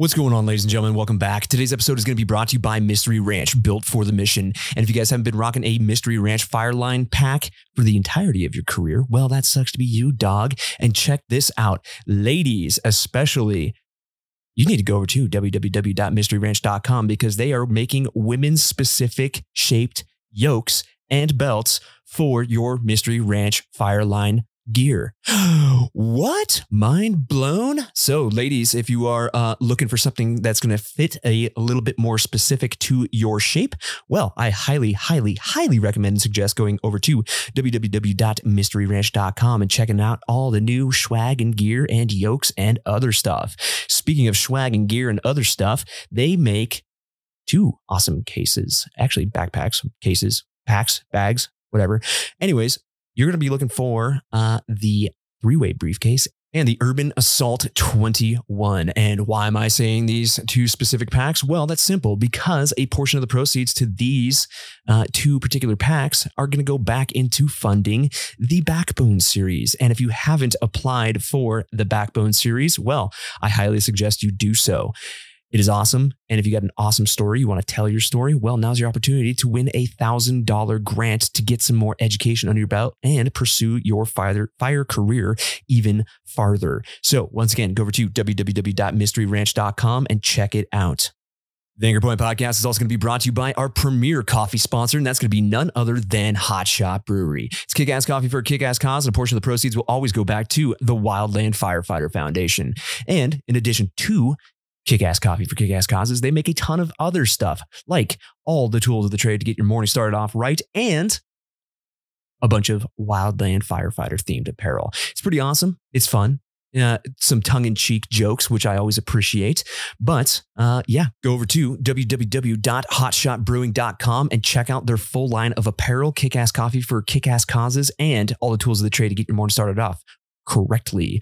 What's going on, ladies and gentlemen? Welcome back. Today's episode is going to be brought to you by Mystery Ranch, built for the mission. And if you guys haven't been rocking a Mystery Ranch Fireline pack for the entirety of your career, well, that sucks to be you, dog. And check this out. Ladies, especially, you need to go over to www.mysteryranch.com because they are making women's specific shaped yokes and belts for your Mystery Ranch Fireline gear. what? Mind blown? So, ladies, if you are uh, looking for something that's going to fit a, a, little bit more specific to your shape, well, I highly, highly, highly recommend and suggest going over to www.mysteryranch.com and checking out all the new swag and gear and yokes and other stuff. Speaking of swag and gear and other stuff, they make two awesome cases, actually backpacks, cases, packs, bags, whatever. Anyways, you're going to be looking for uh, the three way briefcase and the Urban Assault 21. And why am I saying these two specific packs? Well, that's simple because a portion of the proceeds to these uh, two particular packs are going to go back into funding the Backbone series. And if you haven't applied for the Backbone series, well, I highly suggest you do so. It is awesome. And if you got an awesome story, you want to tell your story, well, now's your opportunity to win a $1,000 grant to get some more education under your belt and pursue your fire, fire career even farther. So, once again, go over to www.mysteryranch.com and check it out. The Anchor Point podcast is also going to be brought to you by our premier coffee sponsor, and that's going to be none other than Hotshot Brewery. It's kick ass coffee for a kick ass cause, and a portion of the proceeds will always go back to the Wildland Firefighter Foundation. And in addition to Kick Ass Coffee for Kick Ass Causes, they make a ton of other stuff, like all the tools of the trade to get your morning started off right and a bunch of wildland firefighter themed apparel. It's pretty awesome. It's fun. Uh, some tongue in cheek jokes, which I always appreciate. But uh, yeah, go over to www.hotshotbrewing.com and check out their full line of apparel, kick ass coffee for kick ass causes, and all the tools of the trade to get your morning started off correctly.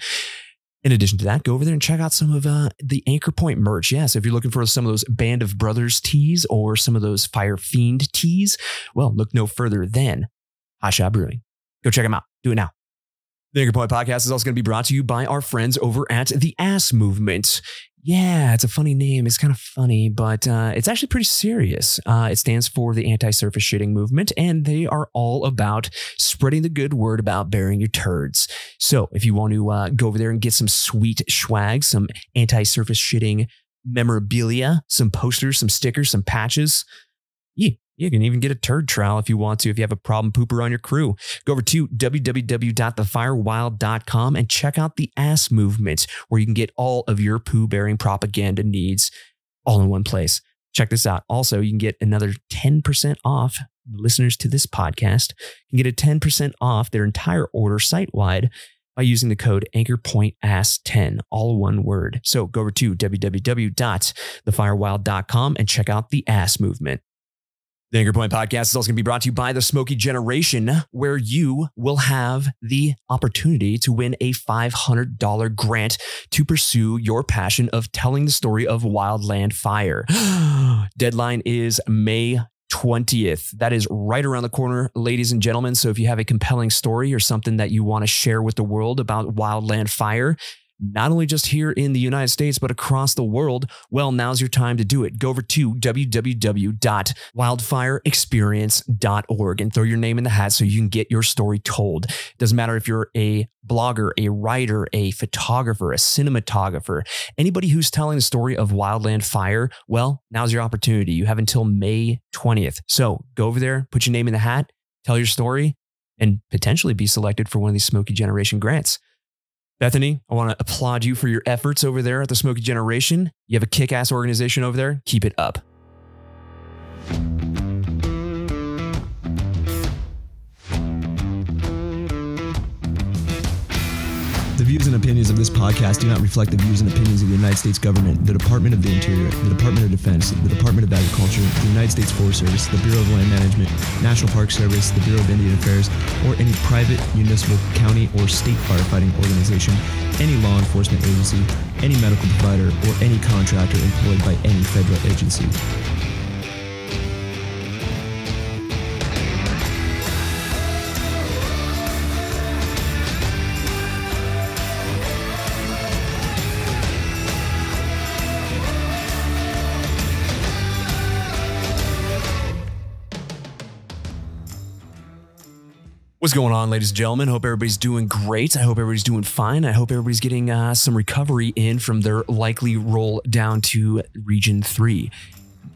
In addition to that, go over there and check out some of uh, the Anchor Point merch. Yes, if you're looking for some of those Band of Brothers tees or some of those Fire Fiend tees, well, look no further than Shot Brewing. Go check them out. Do it now. The Anchor Point podcast is also going to be brought to you by our friends over at The Ass Movement. Yeah, it's a funny name. It's kind of funny, but uh, it's actually pretty serious. Uh, it stands for the Anti Surface Shitting Movement, and they are all about spreading the good word about burying your turds. So if you want to uh, go over there and get some sweet swag, some anti surface shitting memorabilia, some posters, some stickers, some patches, yeah, you can even get a turd trowel if you want to, if you have a problem pooper on your crew. Go over to www.thefirewild.com and check out the ass movement, where you can get all of your poo bearing propaganda needs all in one place. Check this out. Also, you can get another 10% off. Listeners to this podcast can get a 10% off their entire order site wide by using the code anchorpointass10, all one word. So go over to www.thefirewild.com and check out the ass movement. The Anchor Point podcast is also going to be brought to you by the Smokey Generation, where you will have the opportunity to win a $500 grant to pursue your passion of telling the story of wildland fire. Deadline is May 20th. That is right around the corner, ladies and gentlemen. So if you have a compelling story or something that you want to share with the world about wildland fire, not only just here in the United States, but across the world, well, now's your time to do it. Go over to www.wildfireexperience.org and throw your name in the hat so you can get your story told. Doesn't matter if you're a blogger, a writer, a photographer, a cinematographer, anybody who's telling the story of wildland fire, well, now's your opportunity. You have until May 20th. So go over there, put your name in the hat, tell your story, and potentially be selected for one of these Smokey Generation grants. Bethany, I want to applaud you for your efforts over there at the Smokey Generation. You have a kick ass organization over there. Keep it up. Views and opinions of this podcast do not reflect the views and opinions of the United States government, the Department of the Interior, the Department of Defense, the Department of Agriculture, the United States Forest Service, the Bureau of Land Management, National Park Service, the Bureau of Indian Affairs, or any private, municipal, county, or state firefighting organization, any law enforcement agency, any medical provider, or any contractor employed by any federal agency. What's going on, ladies and gentlemen? Hope everybody's doing great. I hope everybody's doing fine. I hope everybody's getting uh, some recovery in from their likely roll down to Region 3.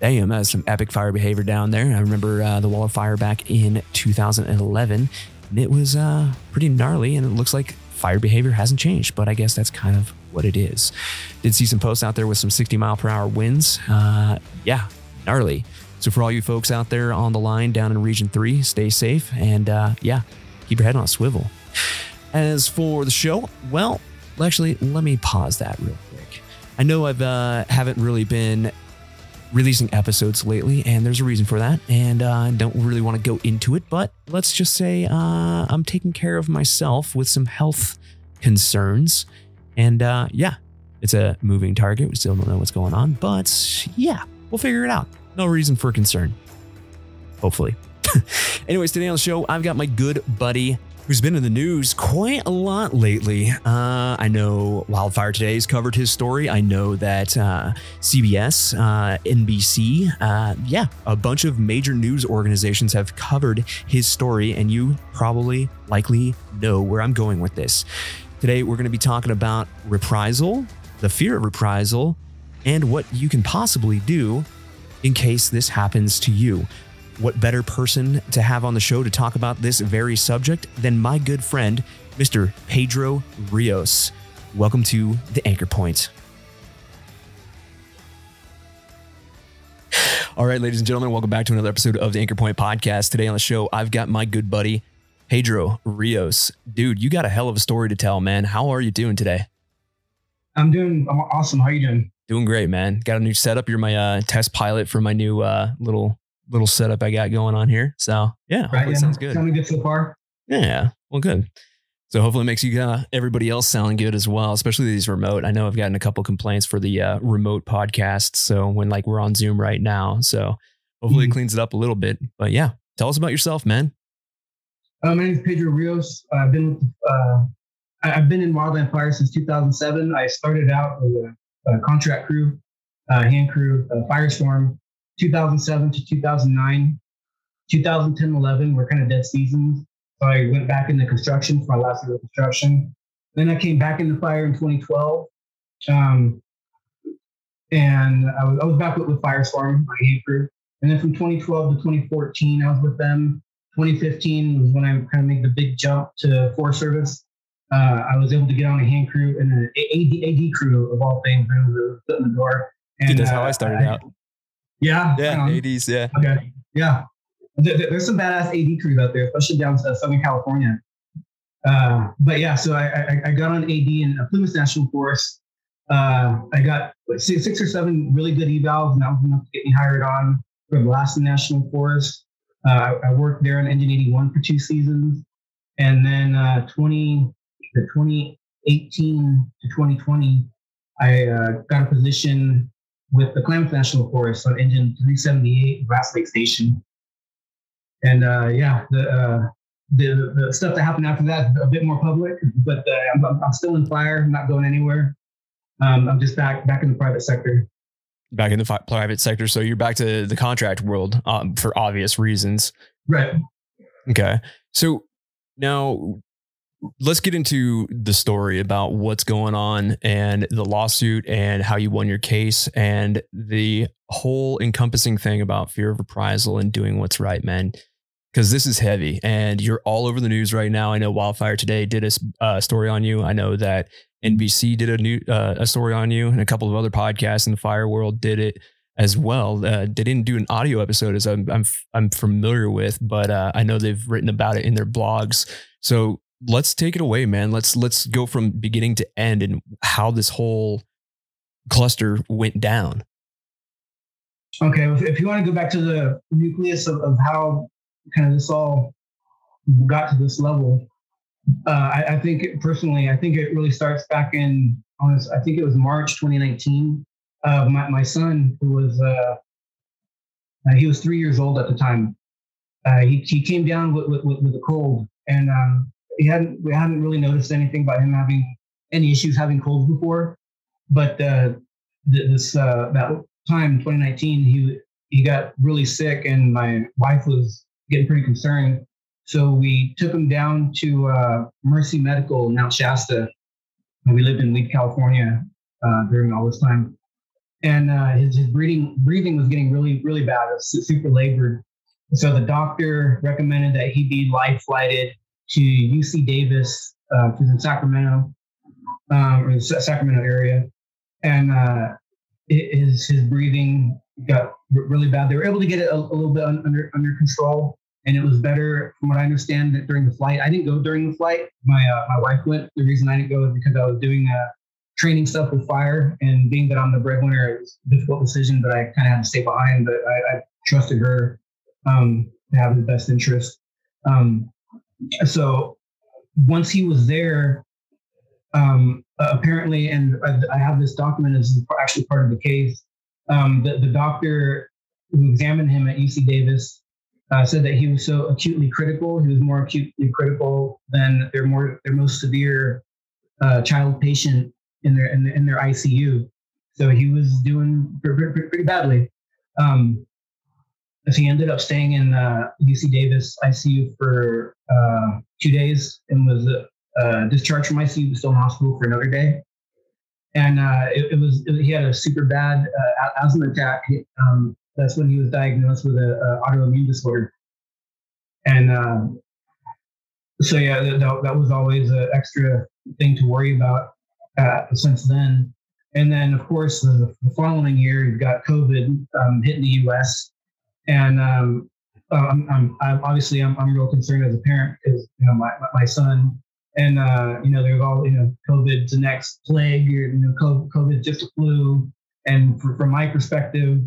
Damn, that's some epic fire behavior down there. I remember uh, the wall of fire back in 2011, and it was uh, pretty gnarly, and it looks like fire behavior hasn't changed, but I guess that's kind of what it is. Did see some posts out there with some 60 mile per hour winds. Uh, yeah, gnarly. So for all you folks out there on the line down in Region 3, stay safe and uh, yeah, keep your head on a swivel. As for the show, well, actually, let me pause that real quick. I know I've uh, haven't really been releasing episodes lately, and there's a reason for that. And I uh, don't really want to go into it, but let's just say uh, I'm taking care of myself with some health concerns. And uh, yeah, it's a moving target. We still don't know what's going on, but yeah, we'll figure it out. No reason for concern. Hopefully. Anyways, today on the show, I've got my good buddy who's been in the news quite a lot lately. Uh, I know Wildfire Today's covered his story. I know that uh, CBS, uh, NBC, uh, yeah, a bunch of major news organizations have covered his story, and you probably likely know where I'm going with this. Today, we're going to be talking about reprisal, the fear of reprisal, and what you can possibly do in case this happens to you. What better person to have on the show to talk about this very subject than my good friend, Mr. Pedro Rios? Welcome to the Anchor Point. All right, ladies and gentlemen, welcome back to another episode of the Anchor Point podcast. Today on the show, I've got my good buddy, Pedro Rios. Dude, you got a hell of a story to tell, man. How are you doing today? I'm doing I'm awesome. How are you doing? Doing great, man. Got a new setup. You're my uh, test pilot for my new uh, little little setup I got going on here. So yeah, right, yeah. sounds good. Sounding good so far. Yeah, well, good. So hopefully it makes you uh, everybody else sound good as well, especially these remote. I know I've gotten a couple complaints for the uh, remote podcasts. So when like we're on Zoom right now, so hopefully mm-hmm. it cleans it up a little bit. But yeah, tell us about yourself, man. Uh, my name is Pedro Rios. I've been with, uh, I've been in wildland fire since 2007. I started out with a uh, contract crew, uh, hand crew, Firestorm, 2007 to 2009. 2010, 11 were kind of dead seasons. So I went back into construction for my last year of construction. Then I came back into fire in 2012. Um, and I was, I was back with, with Firestorm, my hand crew. And then from 2012 to 2014, I was with them. 2015 was when I kind of made the big jump to Forest Service uh, I was able to get on a hand crew and an AD, AD crew of all things. I was foot in the door. And, Dude, that's uh, how I started I, out. Yeah. Yeah. ADs. Yeah. Okay. Yeah. There's some badass AD crews out there, especially down in Southern California. Uh, but yeah, so I, I, I, got on AD in Plumas National Forest. Uh, I got six, six or seven really good evals, and that was enough to get me hired on for Lassen National Forest. Uh, I, I, worked there on Engine 81 for two seasons. And then uh, 20, the 2018 to 2020, I uh, got a position with the Klamath National Forest on engine 378 Grass Lake Station. And uh, yeah, the, uh, the, the stuff that happened after that a bit more public, but uh, I'm, I'm still in fire. I'm not going anywhere. Um, I'm just back back in the private sector. Back in the fi- private sector, so you're back to the contract world um, for obvious reasons, right? Okay, so now let's get into the story about what's going on and the lawsuit and how you won your case and the whole encompassing thing about fear of reprisal and doing what's right, man. Because this is heavy and you're all over the news right now. I know Wildfire Today did a uh, story on you. I know that NBC did a new uh, a story on you, and a couple of other podcasts in the fire world did it as well. Uh, they didn't do an audio episode, as I'm I'm, I'm familiar with, but uh, I know they've written about it in their blogs. So let's take it away, man. Let's let's go from beginning to end and how this whole cluster went down. Okay, if you want to go back to the nucleus of, of how kind of this all got to this level, uh, I, I, think personally, I think it really starts back in honest. I think it was March 2019. Uh, my my son, who was uh, uh, he was three years old at the time, uh, he he came down with with, with a cold, and um, he hadn't we hadn't really noticed anything about him having any issues having colds before, but uh, this uh, that time 2019 he he got really sick and my wife was getting pretty concerned So we took him down to uh, Mercy Medical in Mount Shasta. And we lived in Weed, California uh, during all this time. And uh, his, his breathing, breathing was getting really, really bad. It was super labored. So the doctor recommended that he be life flighted to UC Davis, uh, is in Sacramento, um, or the Sacramento area. And uh, his, his breathing got really bad. They were able to get it a, a little bit under, under control and it was better from what I understand that during the flight. I didn't go during the flight. My uh, my wife went. The reason I didn't go is because I was doing uh, training stuff with fire, and being that I'm the breadwinner, it was a difficult decision, but I kind of had to stay behind. But I, I trusted her um, to have the best interest. Um, so once he was there, um, apparently, and I, I, have this document as actually part of the case. Um, the, the doctor who examined him at UC Davis uh, said that he was so acutely critical. He was more acutely critical than their more their most severe uh, child patient in their in, in, their ICU. So he was doing pretty, pretty badly. Um, so he ended up staying in uh, UC Davis ICU for uh, two days and was uh, discharged from ICU, but still in hospital for another day. And uh, it, it, was it, he had a super bad asthma attack. Um, that's when he was diagnosed with an autoimmune disorder. And uh, so, yeah, that, that was always an extra thing to worry about uh, since then. And then, of course, the, the following year, you've got COVID um, hitting the U.S. And um, I'm, I'm, I'm, obviously I'm, I'm real concerned as a parent because you know my my son and uh, you know there's all you know COVID's the next plague or you know COVID just a flu. And for, from my perspective,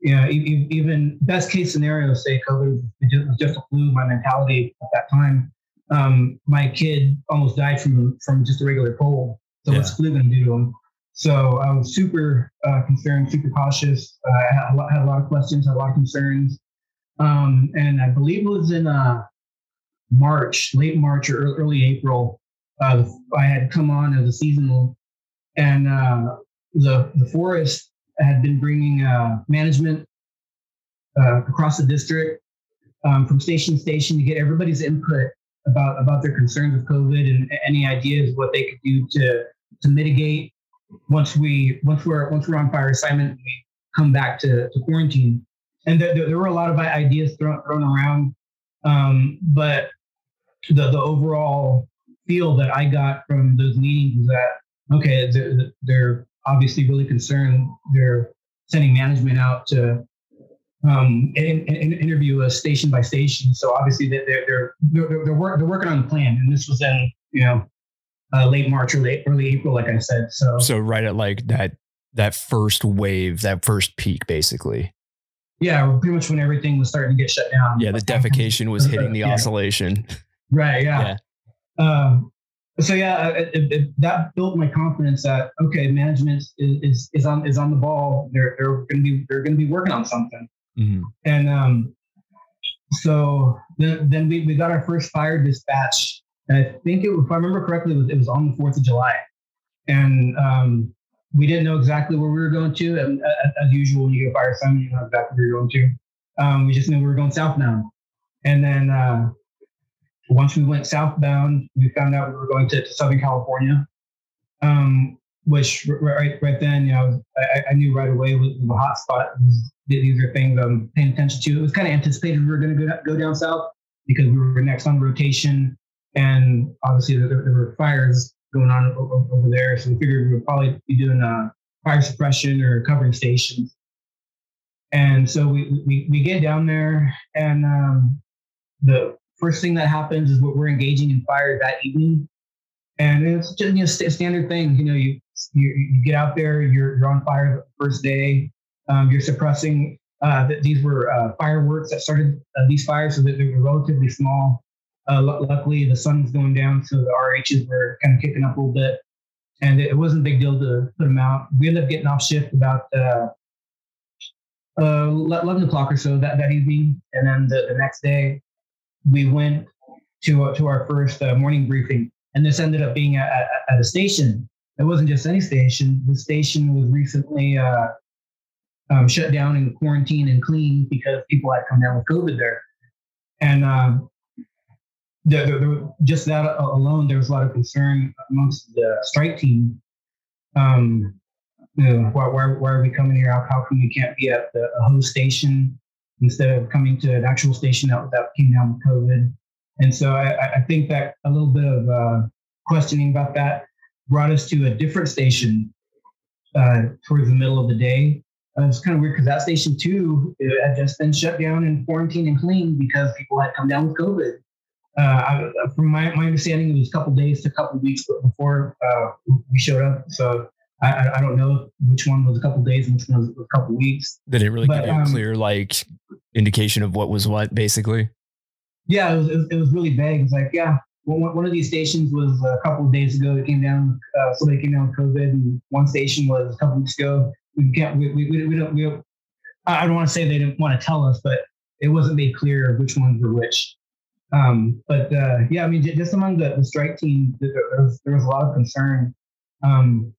you know, even best case scenario, say COVID was just a flu, my mentality at that time, um, my kid almost died from from just a regular cold. So yeah. what's flu going to do to him? So I was super uh, concerned, super cautious. Uh, I had a, lot, had a, lot, of questions, had a lot of concerns. Um, and I believe it was in uh, March, late March or early April. Uh, I had come on as a seasonal, and uh, the the forest had been bringing management across the district um, from station to station to get everybody's input about about their concerns with COVID and any ideas what they could do to to mitigate once we once we're once we're on fire assignment we come back to, to quarantine and there, there were a lot of ideas thrown, thrown around um, but the the overall feel that I got from those meetings was that okay they're, they're obviously really concerned. They're sending management out to um, and, and, interview us station by station. So obviously they're they're they're, they're, they're, work, they're working on the plan, and this was in you know uh, late March or late early April, like I said. So so right at like that that first wave, that first peak, basically. Yeah, pretty much when everything was starting to get shut down. Yeah, the defecation was hitting the yeah. oscillation. Right. Yeah. yeah. Um, so yeah, it, it, that built my confidence that okay, management is, is, is on is on the ball. They're they're going to be they're going to be working on something. Mm-hmm. And um, so then then we, we got our first fire dispatch. And I think it, if I remember correctly, it was, it was on the Fourth of July, and um, we didn't know exactly where we were going to. And as usual, when you go fire assignment, you know exactly where you're going to. Um, we just knew we were going southbound, and then uh, once we went southbound, we found out we were going to, to Southern California, um, which right right then, you know, I, I knew right away was, was a hot spot. These are things I'm paying attention to. It was kind of anticipated we were going to go down south because we were next on rotation, and obviously there, there were fires going on over, there. So we figured we would probably be doing a fire suppression or covering stations. And so we, we, we get down there, and um, the first thing that happens is we're engaging in fire that evening. And it's just you know, st- standard thing. You know, you, you, you get out there, you're, you're on fire the first day, um, you're suppressing. Uh, these were uh, fireworks that started uh, these fires, so that they were relatively small. Uh, luckily, the sun was going down, so the RHs were kind of kicking up a little bit, and it, wasn't a big deal to put them out. We ended up getting off shift about uh, uh, 11 o'clock or so that, that evening, and then the, the next day we went to uh, to our first uh, morning briefing, and this ended up being at, at, a station. It wasn't just any station. The station was recently uh, um, shut down and quarantined and cleaned because people had come down with COVID there. And um, there, there, there, just that alone, there was a lot of concern amongst the strike team. Um, you know, why, why, why are we coming here? How, how come we can't be at the host station instead of coming to an actual station that, that came down with COVID? And so I, I think that a little bit of uh, questioning about that brought us to a different station uh, towards the middle of the day. Uh, it's kind of weird because that station too had just been shut down and quarantined and cleaned because people had come down with COVID. Uh, from my, my understanding, it was a couple days to a couple weeks before uh, we showed up. So I, I don't know which one was a couple days and which one was a couple weeks. They didn't really but, give you a um, clear like indication of what was what, basically. Yeah, it was, it was, it was really vague. It's like, yeah, one, one of these stations was a couple of days ago. It came down, uh, somebody came down with COVID, and one station was a couple weeks ago. We can't, we, we, we, we don't, we don't, I don't want to say they didn't want to tell us, but it wasn't made clear which ones were which. Um, but uh, yeah, I mean, just among the, the strike team, there was, there was a lot of concern. Um,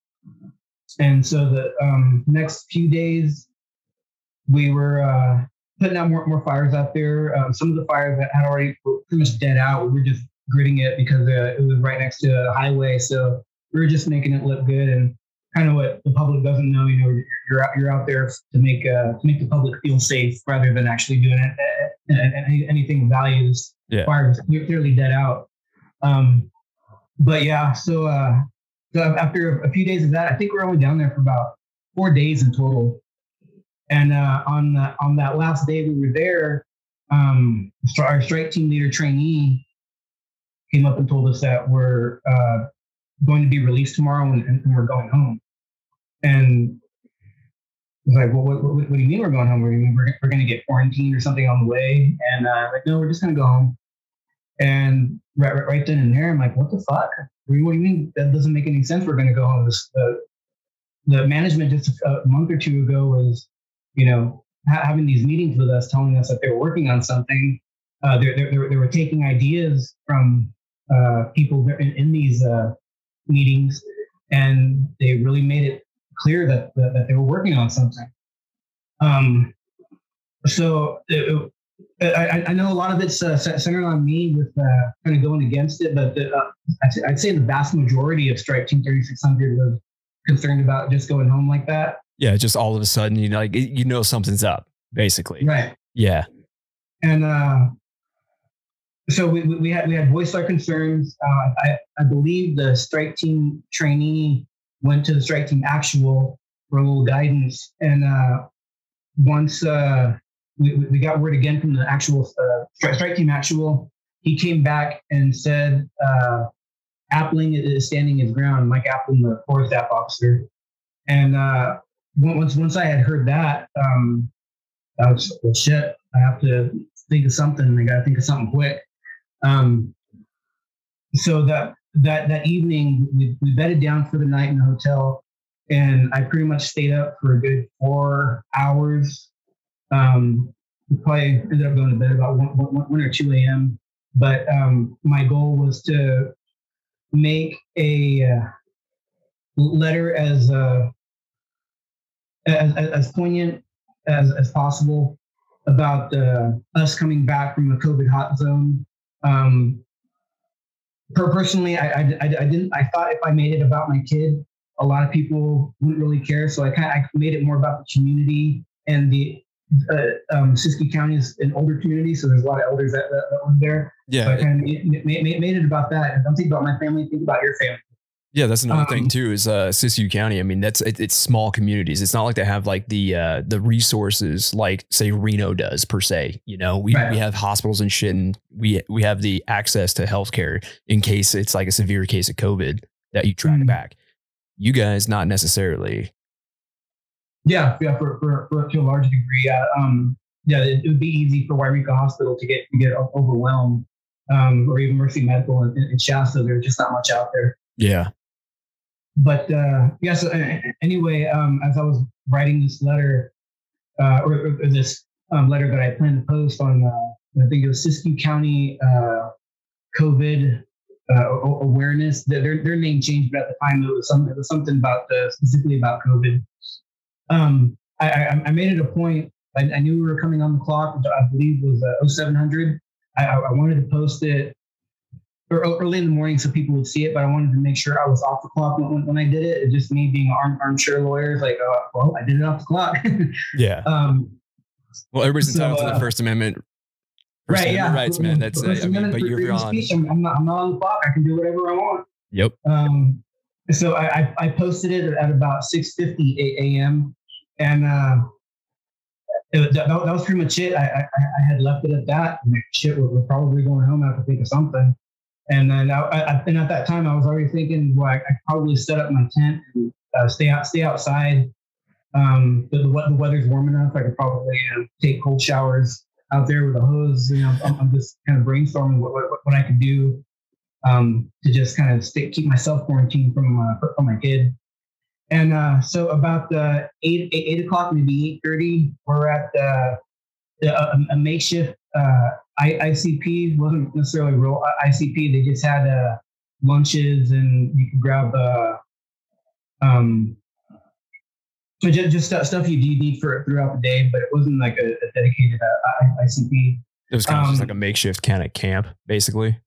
and so the um, next few days, we were uh, putting out more, more fires out there. Um, some of the fires that had already pretty much dead out, we were just gridding it because uh, it was right next to a highway. So we were just making it look good and kind of what the public doesn't know. You know, you're out, you're out there to make uh, to make the public feel safe rather than actually doing it. And anything values yeah. fires clearly dead out. Um, but yeah, so uh, so after a few days of that, I think we're only down there for about four days in total. And uh, on the, on that last day we were there, um, our strike team leader trainee came up and told us that we're uh, going to be released tomorrow and, and, we're going home. And was like, well, what, what, what, do you mean we're going home? We're, we're, we're going to get quarantined or something on the way? And uh, like, no, we're just going to go home. And right, right, right then and there, I'm like, what the fuck? What do you mean that doesn't make any sense? We're going to go home. This, the, the management just a month or two ago was, you know, ha- having these meetings with us, telling us that they were working on something. Uh, they, they, they, were taking ideas from uh, people in, in these uh, meetings, and they really made it clear that, that, that they were working on something. Um, so it, I, I, know a lot of it's uh, centered on me with uh, kind of going against it, but the, uh, I'd say the vast majority of Strike Team 3600 was concerned about just going home like that. Yeah, just all of a sudden, you know, like you know something's up, basically. Right. Yeah. And uh, so we, we had we had voiced our concerns. Uh, I, I believe the Strike Team trainee went to the Strike Team actual for a little guidance, and uh, once uh, we, we got word again from the actual uh, strike team actual. He came back and said uh, Appling is standing his ground. Mike Appling, the forest staff officer, and uh, once once I had heard that, um, I was well, shit. I have to think of something. I got to think of something quick. Um, so that that that evening, we, we bedded down for the night in the hotel, and I pretty much stayed up for a good four hours um, we probably ended up going to bed about 1, 1 or 2 a.m. But um, my goal was to make a uh, letter as, uh, as, as poignant as, as possible about uh, us coming back from the COVID hot zone. Um, personally, I, I, I, didn't. I thought if I made it about my kid, a lot of people wouldn't really care. So I kind of I made it more about the community and the uh, um, Siskiyou County is an older community, so there's a lot of elders that, that, that live there. Yeah, so I kind of made, made, made, it about that. don't think about my family, think about your family. Yeah, that's another um, thing too. Is uh, Siskiyou County? I mean, that's it, it's small communities. It's not like they have like the uh, the resources like say Reno does per se. You know, we right. we have hospitals and shit, and we we have the access to healthcare in case it's like a severe case of COVID that you track mm-hmm. back. You guys, not necessarily. Yeah, yeah, for, for, for to a large degree, yeah. Um, yeah, it, it, would be easy for Yreka Hospital to get to get overwhelmed, um, or even Mercy Medical in, in Shasta. There's just not much out there. Yeah. But uh, yeah, so anyway, um, as I was writing this letter, uh, or, or, this um, letter that I plan to post on, uh, I think it was Siskiyou County uh, COVID uh, awareness. Their their name changed, but at the time it was something it was something about the, specifically about COVID um, I, I, I, made it a point. I, I, knew we were coming on the clock, which I believe was uh, 0700. I, I wanted to post it early in the morning so people would see it, but I wanted to make sure I was off the clock when, when I did it. it just me being an arm, armchair lawyers, like, uh, well, I did it off the clock. yeah. Um, well, everybody's entitled so, uh, to the uh, First Amendment. First right, Amendment yeah. rights, man. That's uh, I mean, but you're on. Speech, I'm, I'm, not, I'm not on the clock. I can do whatever I want. Yep. Um, so I, I posted it at about 6:50 a.m. and uh, it, that, that, was pretty much it. I, I, I had left it at that. And shit, we're, we're, probably going home. I have to think of something. And then I, I, and at that time, I was already thinking, well, I, I probably set up my tent and uh, stay out, stay outside. Um, the, the, the, weather's warm enough. I could probably uh, take cold showers out there with a hose. You know, I'm, I'm just kind of brainstorming what, what, what I could do um, to just kind of stay, keep myself quarantined from uh, from my kid. And uh, so about the eight, o'clock, maybe eight thirty, we're at the, the a, a, makeshift uh, I, ICP. wasn't necessarily real ICP. They just had uh, lunches, and you could grab uh, um, just, just stuff you need for throughout the day, but it wasn't like a, a dedicated uh, ICP. It was kind of um, just like a makeshift kind of camp, basically.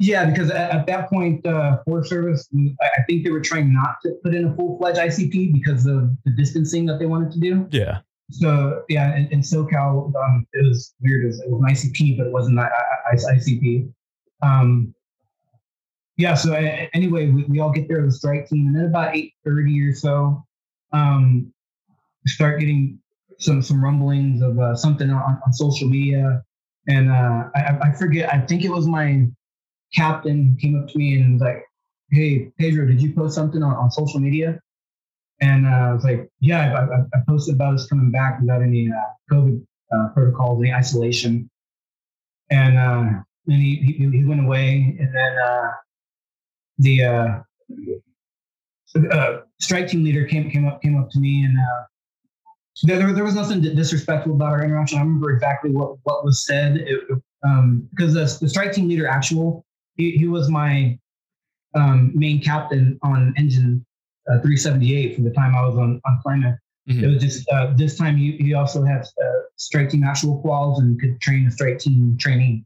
Yeah, because at, at that point, uh, Forest Service, I think they were trying not to put in a full fledged ICP because of the distancing that they wanted to do. Yeah. So yeah, in, in SoCal, um, it was weird. It was, it was an ICP, but it wasn't an ICP. Um, yeah. So anyway, we, we all get there as a strike team, and then about eight thirty or so, um, start getting some some rumblings of uh, something on, on social media, and uh, I, I forget. I think it was my captain came up to me and was like, "Hey, Pedro, did you post something on, on social media?" And uh, I was like, "Yeah, I, I, I, posted about us coming back without any uh, COVID uh, protocols, any isolation." And uh, then he, he, he went away, and then uh, the uh, strike team leader came came up came up to me and. There, there was nothing disrespectful about our interaction. I remember exactly what, what was said. It, um, because the, the strike team leader actual he, he was my um, main captain on engine uh, 378 for the time I was on on Plumas. Mm-hmm. It was just uh, this time he, he also had uh, strike team actual quals and could train a strike team training.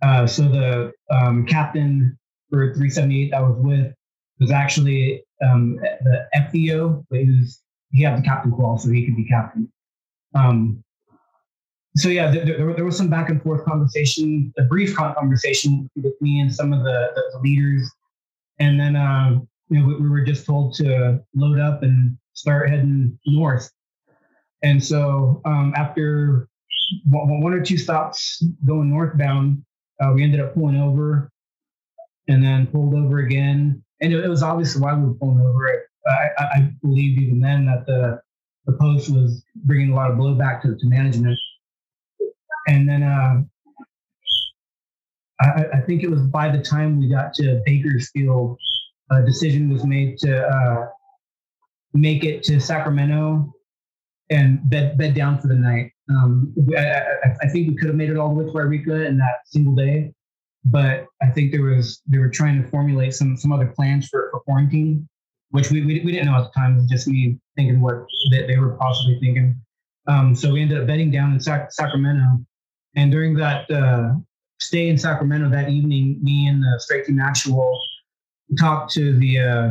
Uh, so the um, captain for 378 I was with was actually um, the FEO, but he was he had the captain qual, so he could be captain. Um, so yeah, there, there, there, was some back and forth conversation, a brief conversation with me and some of the, the leaders, and then um, you know we, we, were just told to load up and start heading north. And so um, after one, or two stops going northbound, uh, we ended up pulling over, and then pulled over again. And it, it was obvious why we were pulling over. I, I, even then that the the post was bringing a lot of blowback to, to management and then uh, I, I, think it was by the time we got to Bakersfield, a decision was made to uh, make it to Sacramento and bed bed down for the night. Um, I, I, think we could have made it all the way to Yreka in that single day, but I think there was they were trying to formulate some some other plans for, for quarantine, which we, we, we didn't know at the time. It was just me thinking what they, they were possibly thinking. Um, so we ended up bedding down in Sac- Sacramento, and during that uh, stay in Sacramento that evening, me and the strike team actual talked to the uh,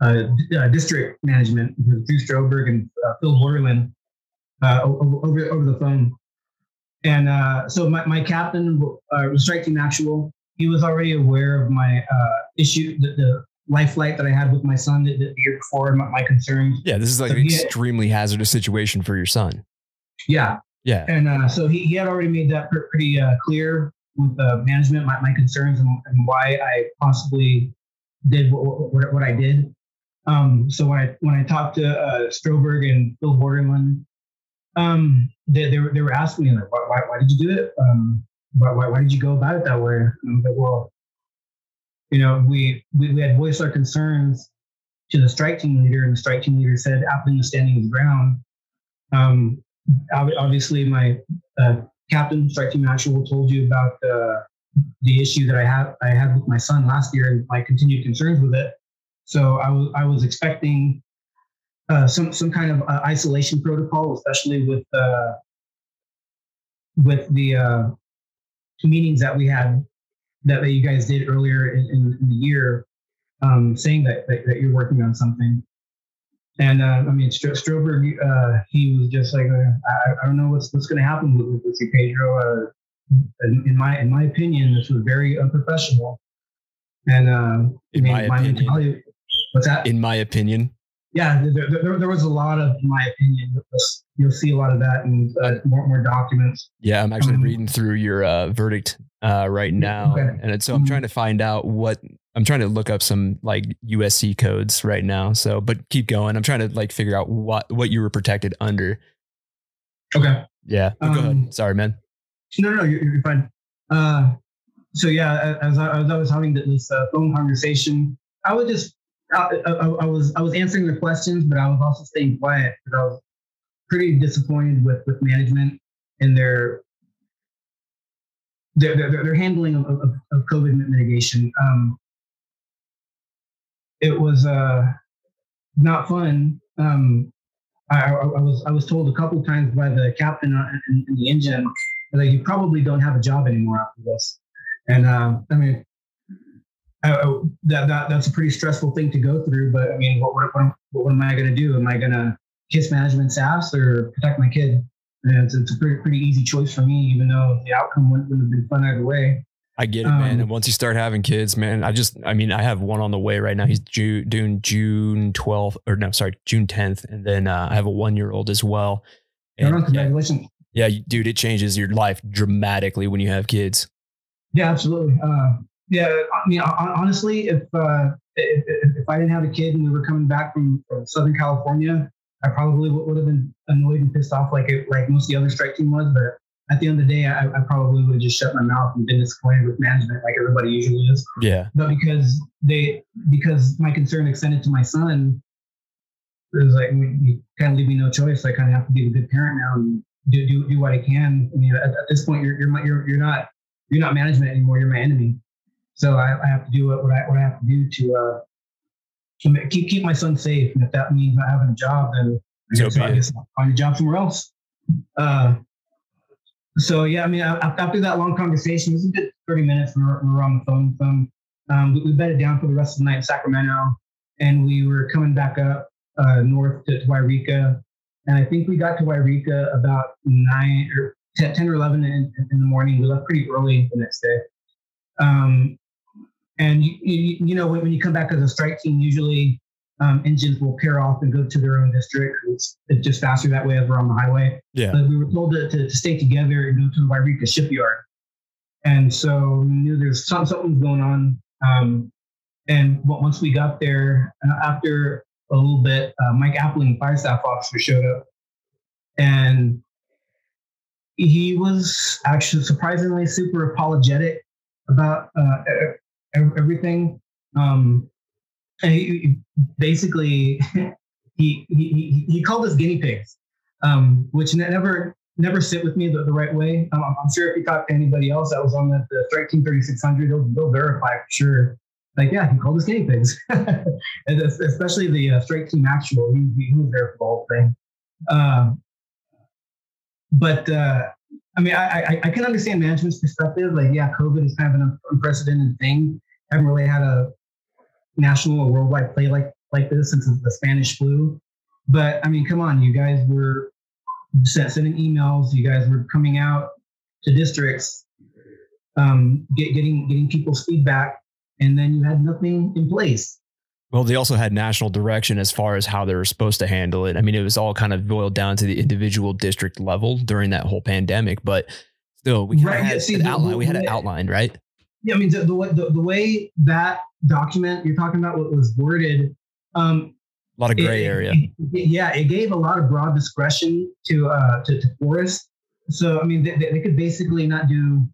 uh, uh district management, Drew Stroberg and uh, Phil Borderland, uh, over over the phone. And so my, my captain, uh, strike team actual, he was already aware of my issue, the, the life flight that I had with my son the, the year before, my, my, concerns. Yeah, this is like so an extremely had, hazardous situation for your son. Yeah, yeah. And uh, so he, he had already made that pretty uh, clear with uh, management, my, my concerns and, and, why I possibly did what, what, what I did. Um, so when I when I talked to uh, Stroberg and Phil Borderland, um, they, they, were, they were asking me like, why, why, why did you do it? Um, why, why, why did you go about it that way? And like, well, you know, we, we, we had voiced our concerns to the strike team leader, and the strike team leader said, "Appling is standing his ground." Um, obviously my uh, captain, strike team actual, told you about uh, the issue that I had I had with my son last year and my continued concerns with it. So I was I was expecting uh, some some kind of uh, isolation protocol, especially with uh, with the uh, meetings that we had that, that you guys did earlier in, in, in the year, um, saying that, that, that you're working on something. And uh, I mean, Stro- Stroberg, uh, he was just like, uh, I, I don't know what's what's going to happen with, you, Pedro. Uh, in, in, my in my opinion, this was very unprofessional. And uh, in I mean, my, opinion, my, what's that? In my opinion, yeah, there, there, there, was a lot of, in my opinion, you'll see a lot of that in more, more documents. Yeah, I'm actually um, reading through your uh, verdict uh, right now, okay. and so I'm mm-hmm. trying to find out what I'm trying to look up some like USC codes right now. So, but keep going. I'm trying to like figure out what what you were protected under. Okay. Yeah. Um, go ahead. Um, Sorry, man. No, no, you're, you're fine. Uh, so yeah, as I, as I was having this uh, phone conversation, I was just I, I, I, was I was answering the questions, but I was also staying quiet because I was pretty disappointed with with management and their their their, their handling of, of, of COVID mitigation. Um, it was uh, not fun. Um, I, I, was I was told a couple times by the captain in, in the engine that you probably don't have a job anymore after this. And uh, I mean, I, that, that that's a pretty stressful thing to go through. But I mean, what what, what, what am I going to do? Am I going to kiss management's ass or protect my kid? And it's, it's a pretty pretty easy choice for me, even though the outcome wouldn't, wouldn't have been fun either way. I get it, um, man. And once you start having kids, man, I just, I mean, I have one on the way right now. He's June, doing June 12th, or no, sorry, June 10th. And then uh, I have a one year old as well. And, congratulations. Yeah, dude, it changes your life dramatically when you have kids. Yeah, absolutely. Uh, yeah, I mean, honestly, if, uh, if, if I didn't have a kid and we were coming back from, from Southern California, I probably would have been annoyed and pissed off like it, like most of the other strike team was. But at the end of the day, I, I probably would have just shut my mouth and been disappointed with management, like everybody usually is. Yeah. But because they, because my concern extended to my son, it was like you kind of leave me no choice. I kind of have to be a good parent now and do do, do what I can. I mean, at, at this point, you're you're my, you're you're not you're not management anymore. You're my enemy. So I, I have to do what, what I what I have to do to uh, keep keep my son safe. And if that means not having a job, then I guess, I guess I'll find a job somewhere else. Uh, so yeah, I mean, after that long conversation, it was a good 30 minutes. We were, we were on the phone with them. Um, we, we bedded down for the rest of the night in Sacramento, and we were coming back up uh, north to, to Yreka. And I think we got to Yreka about nine or 10, 10 or 11 in, in, the morning. We left pretty early the next day. Um, and you, you, you know, when, when, you come back as a strike team, usually um, engines will pair off and go to their own district. It's, it's, just faster that way as we're on the highway. Yeah. But we were told to, to, to stay together and go to the Yreka shipyard. And so we knew there's some, something going on. Um, and once we got there, uh, after a little bit, uh, Mike Appling, fire staff officer, showed up. And he was actually surprisingly super apologetic about uh, everything. Um, he, basically, he, he he called us guinea pigs, um, which never never sit with me the, the right way. Um, I'm sure if you talk to anybody else that was on the, the Strike Team 3600, they'll, they'll verify for sure. Like, yeah, he called us guinea pigs, and especially the uh, Strike Team Actual. He, he was there for the whole thing. Um, but uh, I mean, I, I, I can understand management's perspective. Like, yeah, COVID is kind of an unprecedented thing. Haven't really had a national or worldwide play like like this since the Spanish flu. But I mean, come on, you guys were sending emails. You guys were coming out to districts, um, get, getting getting people's feedback, and then you had nothing in place. Well, they also had national direction as far as how they were supposed to handle it. I mean, it was all kind of boiled down to the individual district level during that whole pandemic, but still, we right. had yeah, outline. We had it outlined, right? Yeah, I mean, the, the, the, way that document you're talking about what was worded, um, a lot of gray it, area. It, yeah, it gave a lot of broad discretion to uh, to, to Forest. So I mean, they, they could basically not do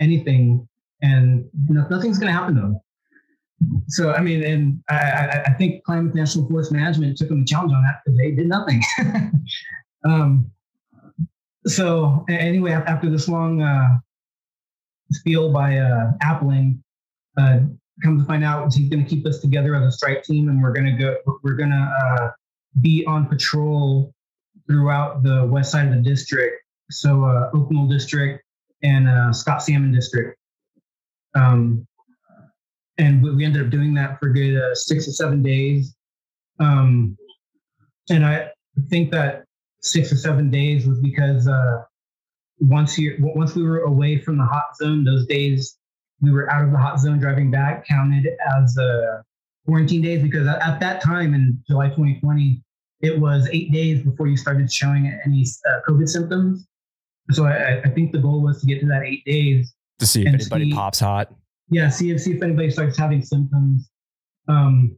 anything, and nothing's going to happen to them so I mean, and I, I, think Klamath National Forest Management took them a challenge on that because they did nothing. um, so anyway, after this long uh, spiel by uh, Appling, uh, come to find out he's going to keep us together as a strike team, and we're going to go. We're going to uh, be on patrol throughout the west side of the district. So uh, Oak Knoll District and uh, Scott Salmon District. Um, and we, we ended up doing that for good uh, six or seven days. Um, and I think that six or seven days was because uh, once you once we were away from the hot zone, those days we were out of the hot zone driving back counted as uh, quarantine days because at that time in July 2020, it was eight days before you started showing any uh, COVID symptoms. So I, I, think the goal was to get to that eight days to see if anybody see, pops hot. Yeah, see if see if anybody starts having symptoms. Um,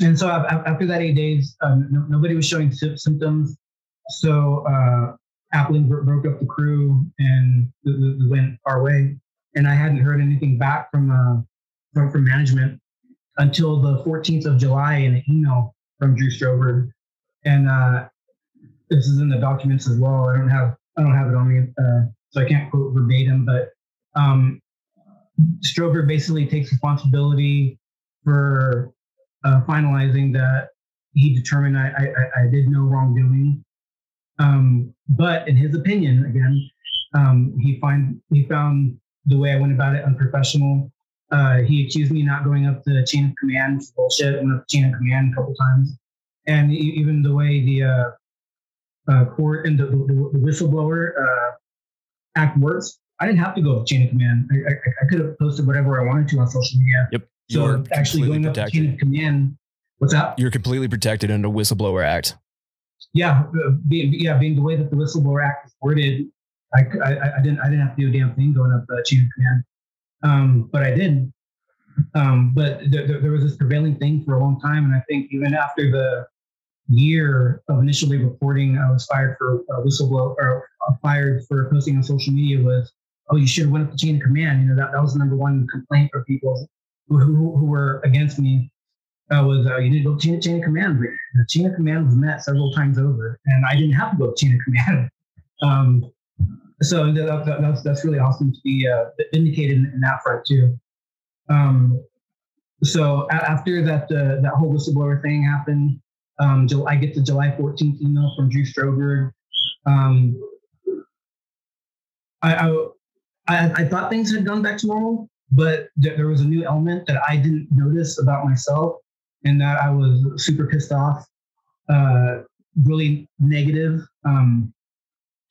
and so after that eight days, um, no, nobody was showing symptoms. So uh, Appling broke up the crew and went our way. And I hadn't heard anything back from uh, from, from management until the 14th of July in an email from Drew Stroberg, And uh, this is in the documents as well. I don't have I don't have it on me, uh, so I can't quote verbatim. But um, Stroberg basically takes responsibility for uh, finalizing that he determined I, I, I did no wrongdoing. Um, but in his opinion, again, um, he find he found the way I went about it unprofessional. Uh, he accused me not going up the chain of command. bullshit. I went up the chain of command a couple times, and even the way the uh, uh, court and the, the, the whistleblower uh, act works, I didn't have to go up the chain of command. I, I, I could have posted whatever I wanted to on social media. Yep. So actually going protected. up the chain of command. What's that? You're completely protected under Whistleblower Act. Yeah, uh, being, yeah, being the way that the Whistleblower Act is worded, I, I, I, didn't I didn't have to do a damn thing going up the chain of command, um, but I did. Um, but there, there, there, was this prevailing thing for a long time, and I think even after the year of initially reporting, I was fired for uh, whistleblower or uh, fired for posting on social media was, oh, you should have went up the chain of command. You know that that was the number one complaint for people who, who, who were against me. Uh, was uh, you need to go chain, chain of command. The chain of command was met several times over, and I didn't have to go chain of command. Um, so that, that, that's that's really awesome to be uh, vindicated in, in, that front too. Um, so a- after that uh, that whole whistleblower thing happened, um, I get the July 14th email from Drew Stroberg. Um, I, I, I, I thought things had gone back to normal, but th- there was a new element that I didn't notice about myself, and that I was super pissed off, uh, really negative. Um,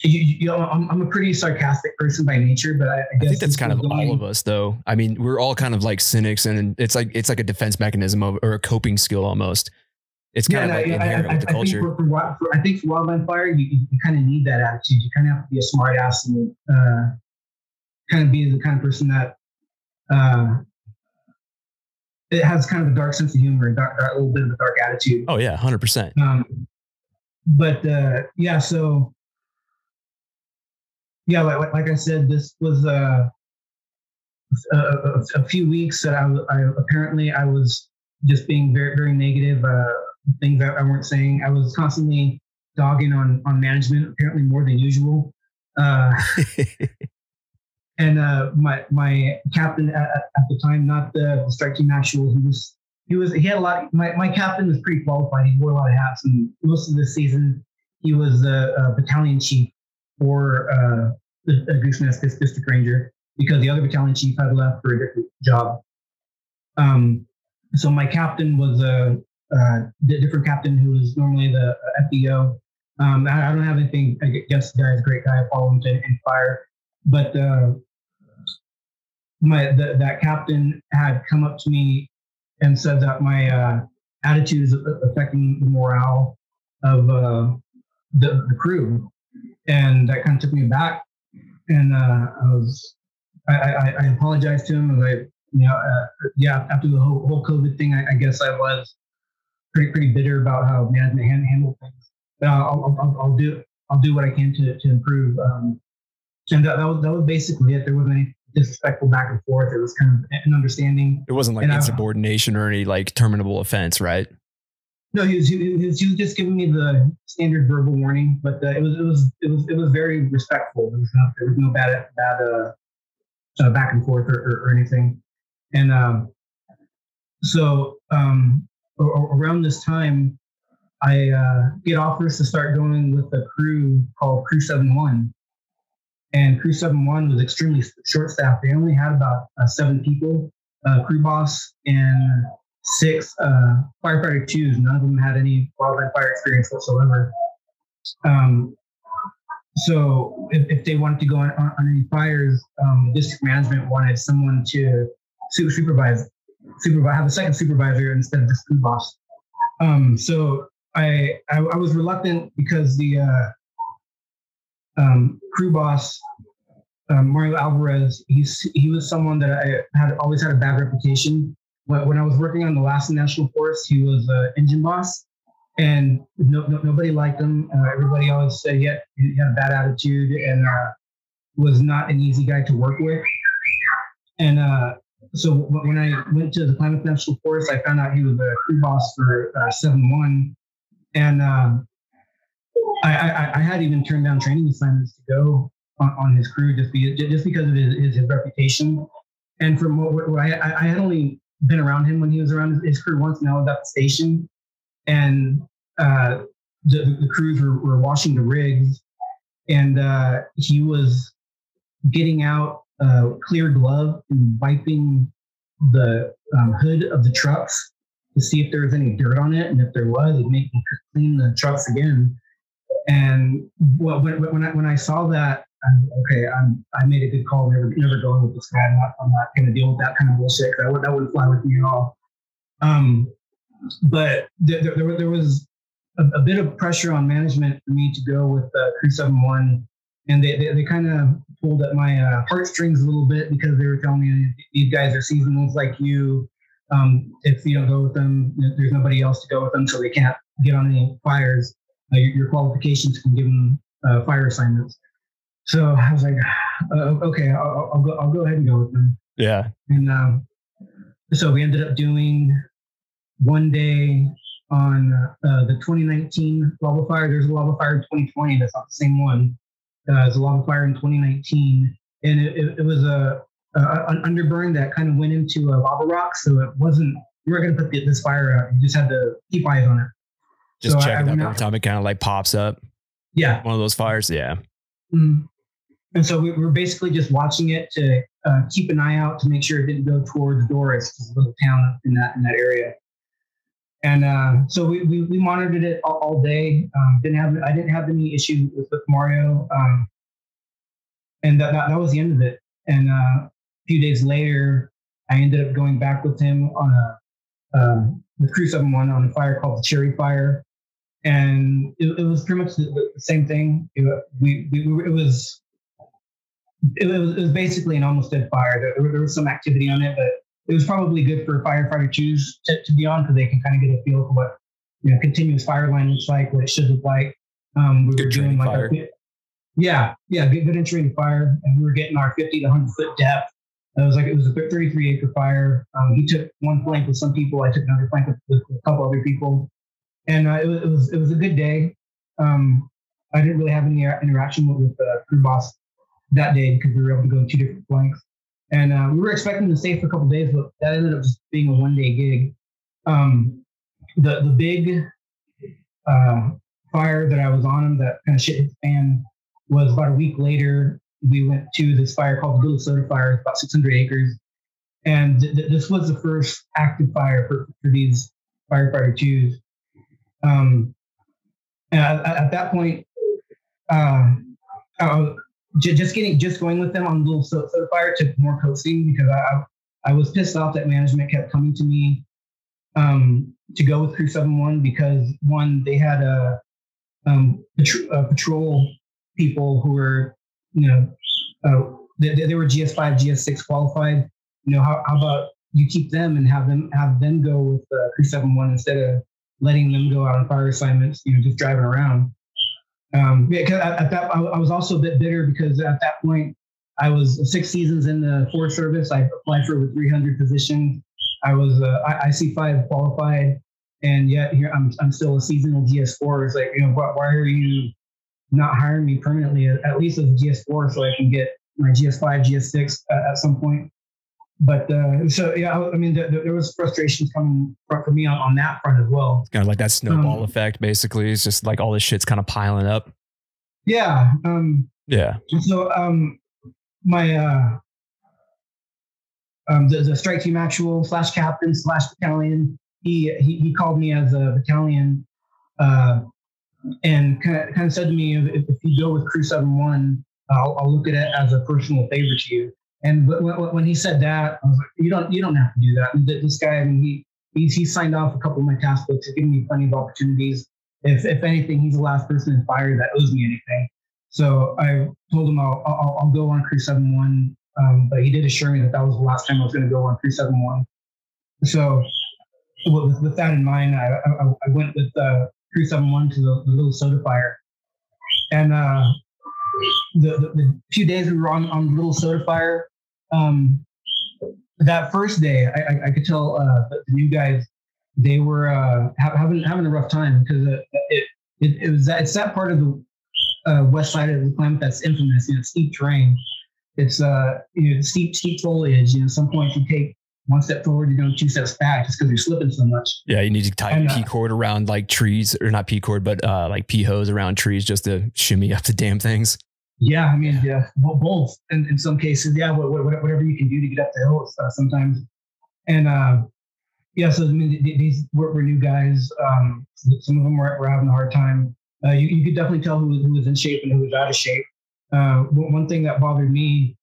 you, you know, I'm, I'm, a pretty sarcastic person by nature, but I, I, I think that's kind of going, all of us, though. I mean, we're all kind of like cynics, and it's like it's like a defense mechanism of, or a coping skill almost. It's kind yeah, of like inherent I, with the culture. Think for, for, for, I think for wildland fire, you, you kind of need that attitude. You kind of have to be a smart ass and uh, kind of be the kind of person that uh, it has kind of a dark sense of humor and dark, a little bit of a dark attitude. Oh yeah, hundred percent. Um, but uh, yeah, so yeah, like, like I said, this was uh, a, a, a few weeks that I, I, apparently I was just being very very negative. Uh, things that I weren't saying. I was constantly dogging on on management, apparently more than usual. Uh, and uh, my my captain at, at, the time, not the strike team actual, he was he was he had a lot. My my captain was pretty qualified. He wore a lot of hats, and most of the season he was the uh, battalion chief for uh, the Goosenest District Ranger because the other battalion chief had left for a different job. Um, so my captain was a, a different captain who was normally the FDO. Um, I, I, don't have anything against the guy. He's a great guy. I follow him to, in fire. But uh, my the, that captain had come up to me and said that my uh, attitude is affecting the morale of uh, the, the crew, and that kind of took me back. And uh, I was I, I, I apologized to him. and I you know uh, yeah after the whole, whole COVID thing, I, I, guess I was pretty pretty bitter about how management handled things. But I'll, I'll, I'll do I'll do what I can to to improve. Um, and that, that was that was basically it. There wasn't any disrespectful back and forth. It was kind of an understanding. It wasn't like and insubordination I, or any like terminable offense, right? No, he was, he was, he was just giving me the standard verbal warning, but uh, it was it was it was it was very respectful. There was no, there was no bad bad uh, uh, back and forth or, or, or anything. And um, so um, around this time, I uh, get offers to start going with a crew called Crew Seven One, and Crew 71 was extremely short staffed. They only had about uh, seven people, uh, crew boss and six uh, firefighter twos. None of them had any wildland fire experience whatsoever. Um, so if, if, they wanted to go on, on, on any fires, um, district management wanted someone to supervise, supervise, have a second supervisor instead of just crew boss. Um, so I, I, I was reluctant because the uh, um, crew boss um, Mario Alvarez, he's he was someone that I had always had a bad reputation. When, I was working on the Lassen National Forest, he was an engine boss, and no, no, nobody liked him. Uh, everybody always said he had, he had a bad attitude and uh, was not an easy guy to work with. And uh, so when I went to the Klamath National Forest, I found out he was a crew boss for uh, Seven One, and um, I, I, I, had even turned down training assignments to go on, on his crew just, be, just because of his, his, his reputation. And from what, what I, I had only been around him when he was around his, his crew once, and I was at the station, and uh, the, the crews were, were washing the rigs, and uh, he was getting out a clear glove and wiping the um, hood of the trucks to see if there was any dirt on it, and if there was, it'd make clean the trucks again. And when, when I when I saw that, Okay, I'm, I made a good call. Never, never going with this guy. I'm not, I'm not going to deal with that kind of bullshit. That, would, that wouldn't fly with me at all. Um, but there, there, there was a, a, bit of pressure on management for me to go with uh, Crew 71. And they, they, they kind of pulled at my uh, heartstrings a little bit because they were telling me these guys are seasonals like you. Um, if you don't go with them, there's nobody else to go with them, so they can't get on any fires. Uh, your, your, qualifications can give them uh, fire assignments. So I was like, uh, okay, I'll, I'll, go. I'll go ahead and go with them. Yeah. And um, so we ended up doing one day on uh, the 2019 lava fire. There's a lava fire in 2020. That's not the same one. Uh, there's a lava fire in 2019, and it, it, it was a, a, an underburn that kind of went into a lava rock. So it wasn't. We were going to put the, this fire out. You just had to keep eyes on it. Just so check it out every time it kind of like pops up. Yeah. One of those fires. Yeah. Mm-hmm. And so we were basically just watching it to uh, keep an eye out to make sure it didn't go towards Dorris, a little town in that in that area. And uh, so we, we, we, monitored it all, all day. Um, didn't have I didn't have any issues with, with Mario, um, and that, that, that was the end of it. And uh, a few days later, I ended up going back with him on a uh, with Crew Seven One on a fire called the Cherry Fire, and it, it was pretty much the, the same thing. It, we, we it was it was, it was basically an almost dead fire. There, there, was some activity on it, but it was probably good for firefighter twos to, to be on because they can kind of get a feel for what you know continuous fire line looks like, what it should look like. Um, we good were doing like fire. Our, yeah, yeah, good, good entry into fire, and we were getting our 50 to 100 foot depth. It was like it was a 33 acre fire. Um, he took one flank with some people. I took another flank with, with a couple other people, and uh, it, was, it was it was a good day. Um, I didn't really have any interaction with, with the crew boss that day because we were able to go two different flanks. And uh, we were expecting to stay for a couple days, but that ended up just being a one day gig. Um, the the big uh, fire that I was on that kind of shit hit the fan was about a week later. We went to this fire called the Little Soda Fire, about 600 acres. And th- th- this was the first active fire for, for these firefighter twos. Um, at, at, that point, uh, just getting just going with them on little soda fire took more coaxing because I I was pissed off that management kept coming to me um, to go with Crew Seven One because one they had a, um, a patrol people who were you know uh, they, they were GS five GS six qualified. You know how, how about you keep them and have them have them go with uh, Crew Seven One instead of letting them go out on fire assignments. You know just driving around. Um, because at, at that, I, I, was also a bit bitter because at that point, I was six seasons in the Forest Service. I applied for over 300 positions. I was uh, IC five qualified, and yet here I'm I'm still a seasonal GS4. It's like you know why, why are you not hiring me permanently at least as a GS4 so I can get my GS5, GS6 uh, at some point. But uh, so yeah, I mean, there, there was frustrations coming for, for me on, on, that front as well. It's kind of like that snowball um, effect, basically. It's just like all this shit's kind of piling up. Yeah, um, Yeah. So um, my uh, um, the, the strike team actual slash captain slash battalion, he, he he called me as a battalion, uh, and kind of kind of said to me, if, if you go with Crew Seven One, I'll, I'll look at it as a personal favor to you. And when, when he said that, I was like, you don't you don't have to do that. This guy, I mean, he he's he signed off a couple of my task books. He's given me plenty of opportunities. If if anything, he's the last person in fire that owes me anything. So I told him I'll, I'll, I'll go on Crew 71, um, but he did assure me that that was the last time I was going to go on Crew 71. So with, with that in mind, I, I, I went with uh, Crew 71 to the, the, little soda fire. And uh, the, the, the, few days we were on, on little soda fire, um, that first day, I, I, I could tell uh, the, new guys, they were uh, having having a rough time because it, it, it, it was that, it's that part of the uh, west side of the Klamath that's infamous. You know, steep terrain. It's uh, you know, steep, steep foliage. You know, some points you take one step forward, you're going two steps back just because you're slipping so much. Yeah, you need to tie and, uh, P cord around like trees, or not P cord, but uh, like P hose around trees just to shimmy up the damn things. Yeah, I mean, yeah, both in, in some cases. Yeah, whatever you can do to get up the hills uh, sometimes. And uh, yeah, so I mean, these were, were new guys. Um, some of them were, were having a hard time uh, you, you could definitely tell who, who was in shape and who was out of shape. Uh, one thing that bothered me,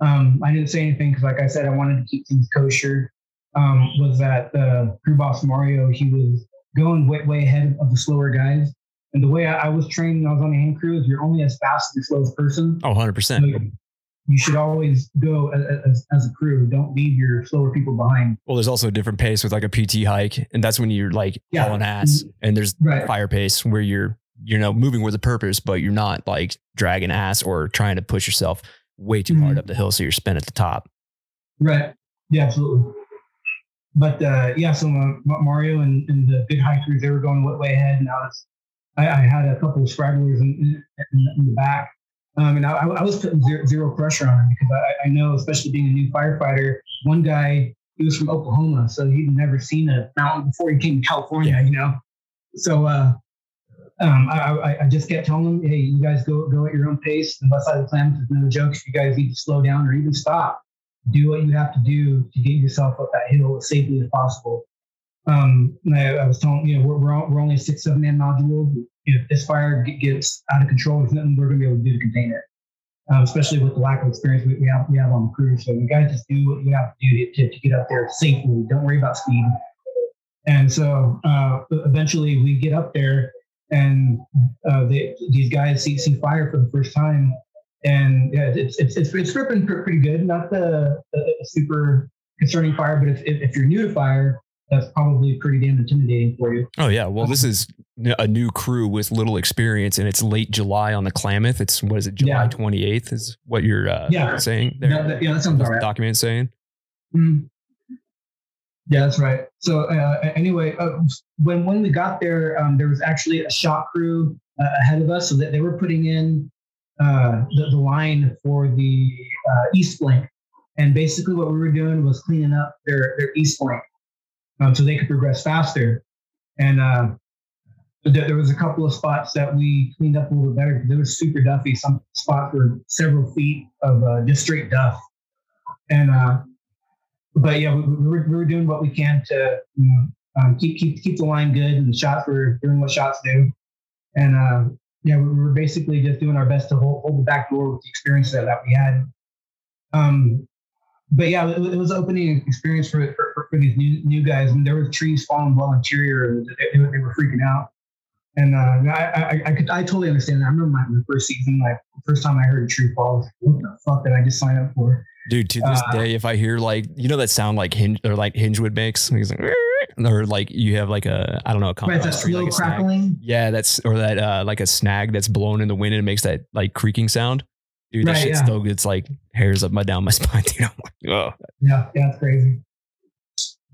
um, I didn't say anything because, like I said, I wanted to keep things kosher. Um, was that the crew boss Mario? He was going way, way ahead of the slower guys. And the way I, I was trained when I was on the hand crew is you're only as fast as the slowest person. Oh, 100%. So you should always go as, as, a crew. Don't leave your slower people behind. Well, there's also a different pace with like a PT hike. And that's when you're like yeah. hauling ass. And there's right. fire pace where you're you know moving with a purpose, but you're not like dragging ass or trying to push yourself way too mm-hmm. hard up the hill so you're spent at the top. Right. Yeah, absolutely. But uh, yeah, so uh, Mario and, and, the big hikers they were going way ahead, and I was I, I had a couple of stragglers in, in, in the back. Um, and I, I, was putting zero, zero, pressure on him because I, I, know, especially being a new firefighter, one guy, he was from Oklahoma, so he'd never seen a mountain before he came to California, you know? So uh, um, I, I, just kept telling them, hey, you guys go go at your own pace. The West Side of the Klamath is no joke. If you guys need to slow down or even stop, do what you have to do to get yourself up that hill as safely as possible. Um, I, I, was telling you know we're we're, only a six seven man module. If this fire gets out of control, there's nothing we're going to be able to do to contain it. Um, especially with the lack of experience we, we have we have on the crew. So you guys just do what you have to do to, to get up there safely. Don't worry about speed. And so uh, eventually we get up there and uh, they, these guys see, see fire for the first time, and yeah, it's it's it's, it's ripping pretty good. Not the, the super concerning fire, but if, if you're new to fire, that's probably pretty damn intimidating for you. Oh yeah, well this is a new crew with little experience, and it's late July on the Klamath. It's what is it, July twenty eighth? Is what you're uh, yeah. saying there? Yeah, that, yeah, that sounds right. Document saying. Mm-hmm. Yeah, that's right. So uh, anyway, uh, when when we got there, um, there was actually a shot crew uh, ahead of us, so that they were putting in uh, the, the line for the uh, east flank, and basically what we were doing was cleaning up their their east flank, um, so they could progress faster. And uh, there was a couple of spots that we cleaned up a little bit better it was super duffy. Some spots were several feet of just straight duff, and but yeah, we, we, were, we were doing what we can to you know, um, keep keep keep the line good, and the shots were doing what shots do, and uh, yeah, we were basically just doing our best to hold, hold the back door with the experience that, that we had. Um, but yeah, it, it was opening experience for, for, for these new new guys, and there were trees falling well interior, and they, they, were freaking out. And uh, I, I, I, could, I totally understand that. I remember my, my first season, like first time I heard a tree fall, what the fuck did I just sign up for? Dude, to this uh, day, if I hear like you know that sound like hinge or like Hingewood makes, like, or like you have like a I don't know a right, that slow like crackling. Yeah, that's or that uh like a snag that's blown in the wind and it makes that like creaking sound. Dude, that right, shit yeah. still gets like hairs up my down my spine. Dude, I'm like, oh. Yeah, yeah, it's crazy.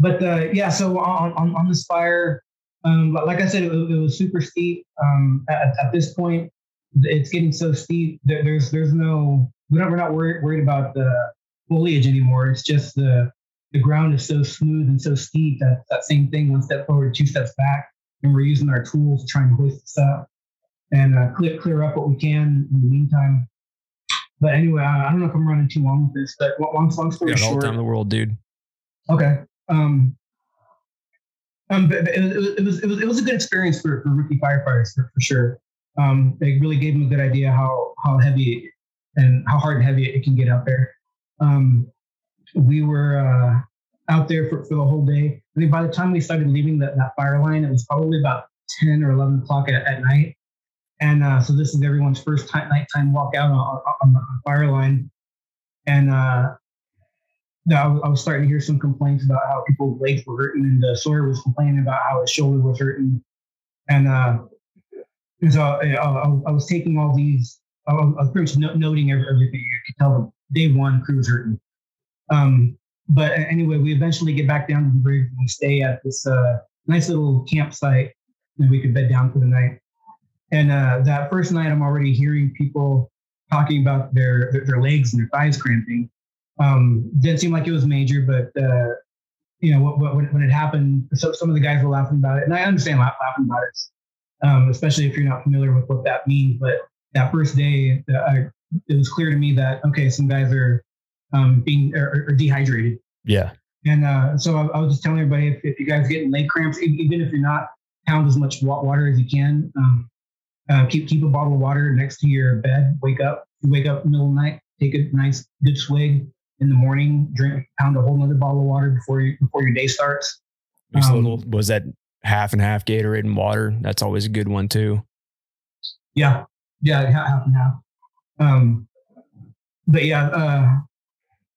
But uh, yeah, so on, on on this fire, um, like I said, it, it was super steep. Um, at, at, this point, it's getting so steep that there's there's no we're not we're not worried worried about the foliage anymore. It's just the the ground is so smooth and so steep that that same thing, one step forward, two steps back, and we're using our tools to try and hoist this up and uh, clear clear up what we can in the meantime. but anyway, I, I don't know if I'm running too long with this, but long, long story all short. the time in the world, dude. Okay. Um, um, but it, was, it was it was it was a good experience for, for rookie firefighters for, for sure. Um, it really gave them a good idea how how heavy and how hard and heavy it can get out there. Um, we were uh, out there for, for the whole day. I mean, by the time we started leaving that, fire line, it was probably about 10 or 11 o'clock at, at night. And uh, so this is everyone's first time, nighttime walk out on, on the fire line. And uh, I was, I was starting to hear some complaints about how people's legs were hurting, and the Sawyer was complaining about how his shoulder was hurting. And, uh, so I, I, I was taking all these, I was, pretty much noting everything. You could tell the day one crew's hurting. Um, but anyway, we eventually get back down to the bridge and we stay at this uh, nice little campsite and we could bed down for the night. And uh, that first night, I'm already hearing people talking about their, their legs and their thighs cramping. Um, didn't seem like it was major, but uh, you know, what, what, when it happened, so some of the guys were laughing about it, and I understand laughing about it, um, especially if you're not familiar with what that means. But that first day, uh, I, it was clear to me that okay, some guys are um, being or, or dehydrated. Yeah. And uh, so I, I, was just telling everybody if, if you guys get leg cramps, even if you're not pound as much water as you can, um, uh, keep keep a bottle of water next to your bed. Wake up, wake up middle of the night, take a nice good swig in the morning. Drink pound a whole another bottle of water before you before your day starts. Um, little, was that half and half Gatorade and water? That's always a good one too. Yeah, yeah, half and half. Um, but yeah, uh,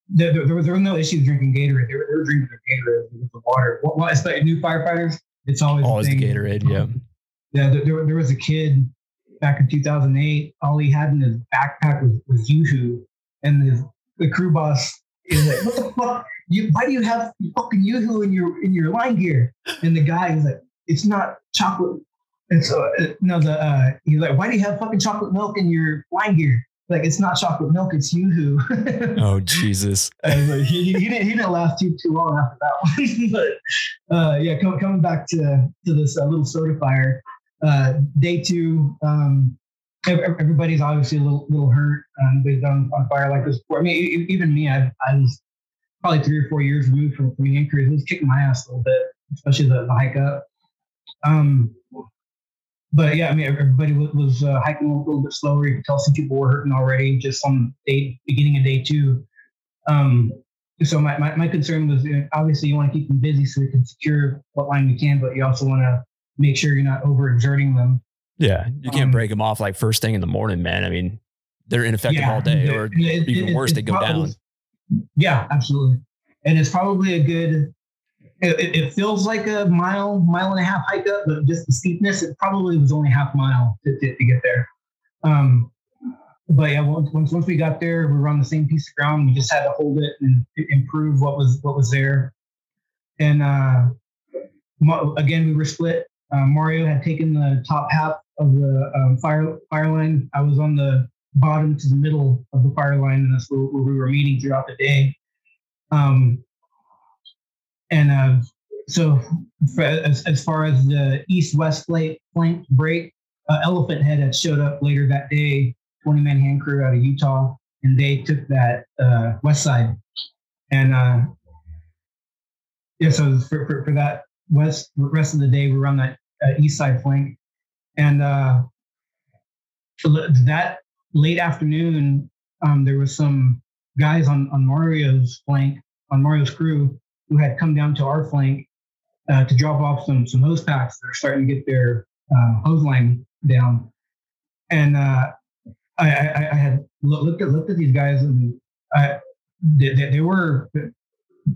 there, there, there, was, there was no issue drinking Gatorade. They were, they were drinking Gatorade with the water. Well, especially new firefighters, it's always always the Gatorade. Yeah, yeah. There, there was a kid back in 2008. All he had in his backpack was, was YooHoo, and his, the crew boss is like, "What the fuck? You, why do you have fucking YooHoo in your in your line gear?" And the guy is like, "It's not chocolate." And so, uh, no, the uh, he's like, "Why do you have fucking chocolate milk in your line gear?" like it's not chocolate milk, it's YooHoo. oh Jesus! like, he, he, didn't he didn't last too too long after that one. but uh, yeah, com- coming back to to this uh, little soda fire, uh, day two. Um, everybody's obviously a little little hurt. Um, nobody's done on fire like this before. I mean, even me, I, I was probably three or four years removed from the Anchorage. It was kicking my ass a little bit, especially the, the hike up. Um, but yeah, I mean, everybody was uh, hiking a little bit slower. You could tell some people were hurting already just on day beginning of day two. Um, so my, my, my concern was you know, obviously you want to keep them busy so they can secure what line we can, but you also want to make sure you're not overexerting them. Yeah, you can't um, break them off like first thing in the morning, man. I mean, they're ineffective yeah, all day, or it, even it, worse, they go probably, down. Yeah, absolutely. And it's probably a good it, it, feels like a mile, mile and a half hike up, but just the steepness, it probably was only half mile to, to, to get there. Um, but yeah, once, once we got there, we were on the same piece of ground. We just had to hold it and improve what was what was there. And uh, again, we were split. Uh, Mario had taken the top half of the um, fire fire line. I was on the bottom to the middle of the fire line, and that's where, where we were meeting throughout the day. Um, and uh, so, for, as, as far as the east-west flank, flank break, uh, Elephant Head had showed up later that day, 20-man hand crew out of Utah, and they took that uh, west side. And uh, yeah, so for, for, for, that west rest of the day, we were on that uh, east side flank, and uh, that late afternoon, um, there was some guys on on Mario's flank on Mario's crew who had come down to our flank uh, to drop off some some hose packs that are starting to get their uh, hose line down. And uh, I, I, I, had looked at looked at these guys and I, they, they were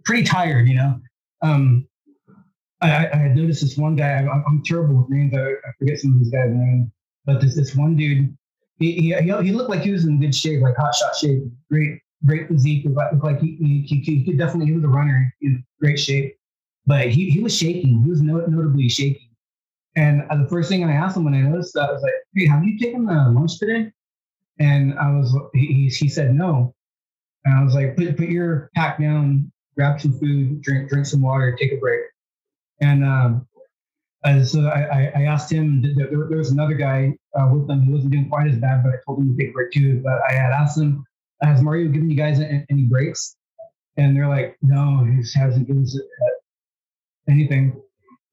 pretty tired, you know. Um, I, I, had noticed this one guy. I'm, I'm terrible with names. I, I, forget some of these guys' names, but this this one dude. He, he, he looked like he was in good shape, like hot shot shape, great great physique. Looked like he, he, he, could definitely, he was a runner in great shape, but he, he was shaking. He was not, notably shaking. And uh, the first thing I asked him when I noticed that, I was like, hey, have you taken the lunch today? And I was, he, he said no. And I was like, put, put your pack down, grab some food, drink, drink some water, take a break. And um, uh, so I, I asked him, there, there was another guy uh, with them who wasn't doing quite as bad, but I told him to take a break too. But I had asked him, has Mario given you guys any breaks? And they're like, no, he hasn't given us anything.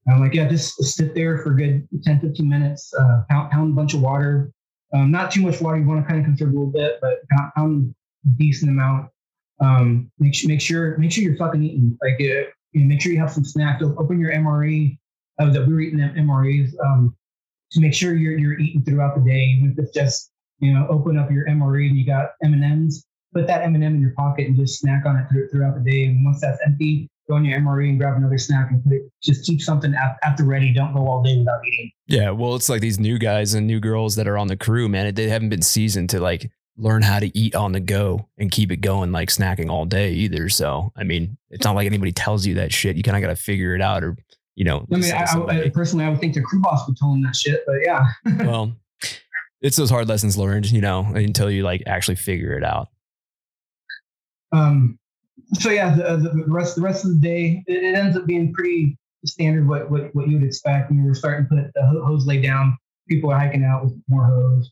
And I'm like, yeah, just sit there for good 10, 15 minutes, uh, pound, pound a bunch of water. Um, not too much water. You want to kind of conserve a little bit, but pound, decent amount. Um, make sure, make sure, make sure you're fucking eating. Like, uh, you know, make sure you have some snacks. Open your MRE uh, that we were eating MREs um, to make sure you're you're eating throughout the day. Even if it's just you know, open up your MRE and you got M and M's. Put that M and m in your pocket and just snack on it throughout the day. And once that's empty, go in your MRE and grab another snack and put it, just keep something at, at the ready. Don't go all day without eating. Yeah, well, it's like these new guys and new girls that are on the crew, man. They haven't been seasoned to like learn how to eat on the go and keep it going like snacking all day either. So, I mean, it's not like anybody tells you that shit. You kind of got to figure it out or, you know. I mean, I, I, personally, I would think the crew boss would tell them that shit, but yeah. well, it's those hard lessons learned, you know, until you like actually figure it out. Um, so yeah, the, the, rest the rest of the day, it, it, ends up being pretty standard what what, what you would expect. We were starting to put the hose lay down. People are hiking out with more hose.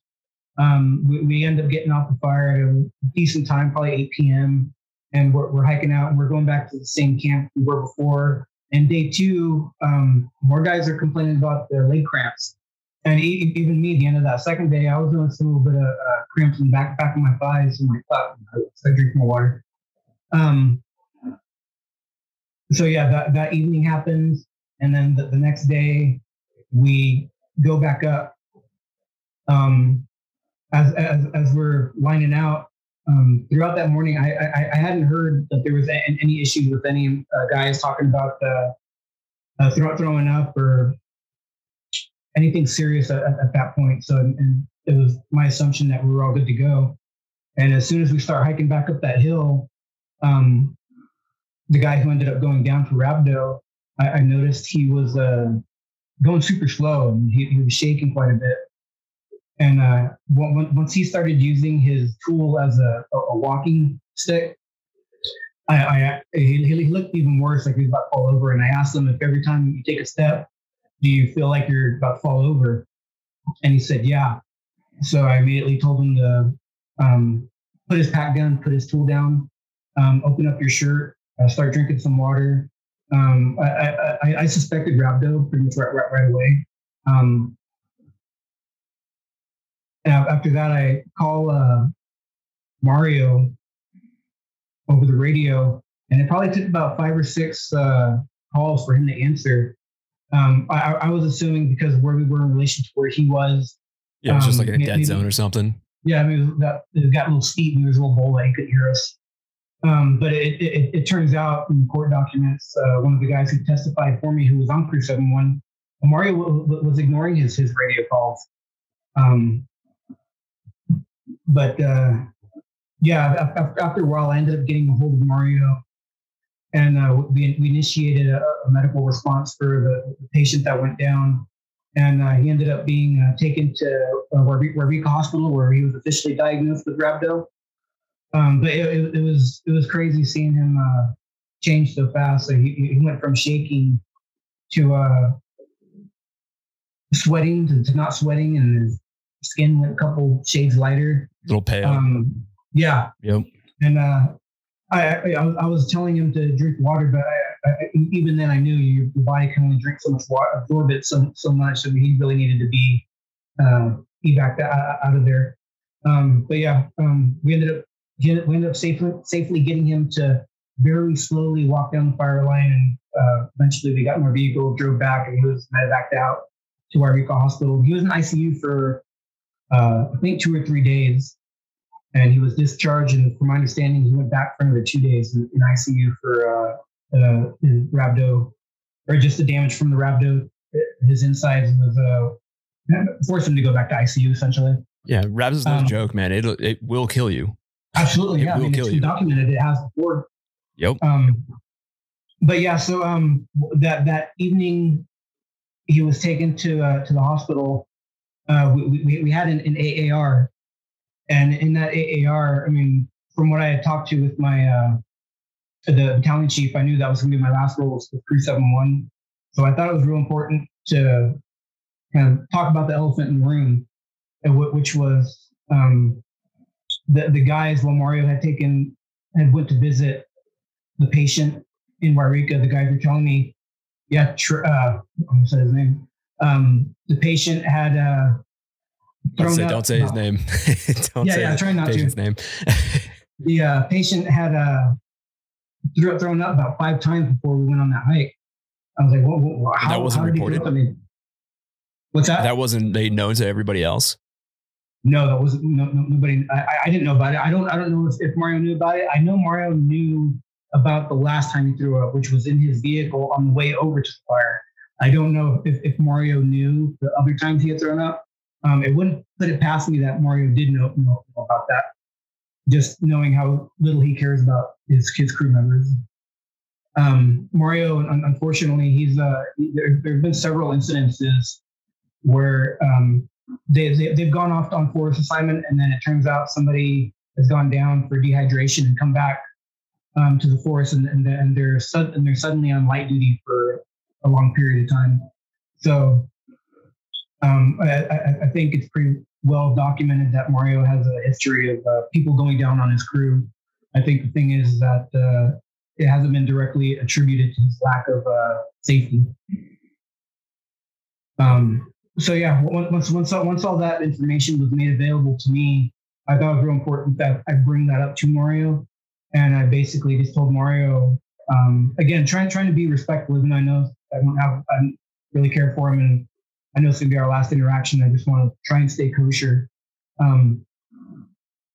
Um, we, we end up getting off the fire at a decent time, probably 8 p.m. And we're, we're hiking out and we're going back to the same camp we were before. And day two, um, more guys are complaining about their leg cramps. And even me, at the end of that second day, I was doing a little bit of uh, cramps in the back, back of my thighs and my butt. I drink more water. Um, so yeah, that, that evening happens. And then the, the next day, we go back up. Um, as, as, as we're lining out, um, throughout that morning, I, I, I, hadn't heard that there was any issues with any uh, guys talking about uh, uh, throw, throwing up or anything serious at, at that point. So, and it was my assumption that we were all good to go. And as soon as we start hiking back up that hill, um, the guy who ended up going down for rhabdo, I, I noticed he was uh, going super slow and he, he, was shaking quite a bit. And uh, once he started using his tool as a, a walking stick, I, I he, looked even worse, like he was about to fall over. And I asked him if every time you take a step, do you feel like you're about to fall over? And he said, yeah. So I immediately told him to um, put his pack down, put his tool down, um, open up your shirt, uh, start drinking some water. Um, I, I, I, suspected rhabdo pretty much right, right, right away. Um, after that, I call uh, Mario over the radio, and it probably took about five or six uh, calls for him to answer. Um, I, I, was assuming because where we were in relation to where he was. Yeah, it was just like a um, dead maybe, zone or something. Yeah, I mean, that, it got a little steep and there was a little bowl that he could hear us. Um, but it, it, it, turns out in court documents, uh, one of the guys who testified for me, who was on Crew 71, Mario w- w- was ignoring his, his radio calls. Um, but uh, yeah, after, a while, I ended up getting a hold of Mario and uh, we, we initiated a, a, medical response for the, the, patient that went down. And uh, he ended up being uh, taken to uh, Yreka Hospital, where he was officially diagnosed with rhabdo. Um, but it, it, it, was it was crazy seeing him uh, change so fast. So he, he went from shaking to uh, sweating to, to, not sweating, and his skin went a couple shades lighter. A little pale. Um, yeah. Yep. And uh, I, I, I was telling him to drink water, but I, I, even then I knew your body can only drink so much water, absorb it so so much. So he really needed to be uh, evac out of there. Um, but yeah, um, we ended up we ended up safely safely getting him to very slowly walk down the fire line, and uh, eventually we got in our vehicle, drove back, and he was medevaced out to Yreka Hospital. He was in ICU for uh, I think two or three days and he was discharged. And from my understanding, he went back for another two days in, in ICU for uh, uh, rhabdo, or just the damage from the rhabdo. His insides was uh, forced him to go back to ICU essentially. Yeah, rhabdo's no um, joke, man. It it will kill you. Absolutely, it yeah. I mean, it's been documented. It has before. Yep. Um, but yeah, so um, that that evening, he was taken to uh, to the hospital. Uh, we, we, we had an, an AAR, and in that AAR, I mean, from what I had talked to with my uh, the battalion chief, I knew that was going to be my last role with Crew 71. So I thought it was real important to kind of talk about the elephant in the room, which was um, the the guys while Mario had taken had went to visit the patient in Yreka, the guys were telling me, yeah, tr- uh, I said his name. Um, the patient had uh, don't say, don't say his name. don't yeah, yeah, try not patient's to. name. the uh, patient had uh, thrown up about five times before we went on that hike. I was like, what, what, how, that wasn't how reported. I mean, what's that? That wasn't made known to everybody else. No, that wasn't no, no, nobody. I, I didn't know about it. I don't. I don't know if, if Mario knew about it. I know Mario knew about the last time he threw up, which was in his vehicle on the way over to the fire. I don't know if, if Mario knew the other times he had thrown up. Um, it wouldn't put it past me that Mario did know, know about that. Just knowing how little he cares about his crew members. Um, Mario, unfortunately, he's uh, there. There have been several incidences where um, they, they they've gone off on forest assignment, and then it turns out somebody has gone down for dehydration and come back um, to the forest, and and, and they're sud- and they're suddenly on light duty for a long period of time. So um, I, I, think it's pretty well documented that Mario has a history of uh, people going down on his crew. I think the thing is that uh, it hasn't been directly attributed to his lack of uh, safety. Um, so yeah, once once once all that information was made available to me, I thought it was real important that I bring that up to Mario, and I basically just told Mario um, again, trying trying to be respectful, even though I know I don't have I don't really care for him, and I know it's gonna be our last interaction. I just want to try and stay kosher. Um,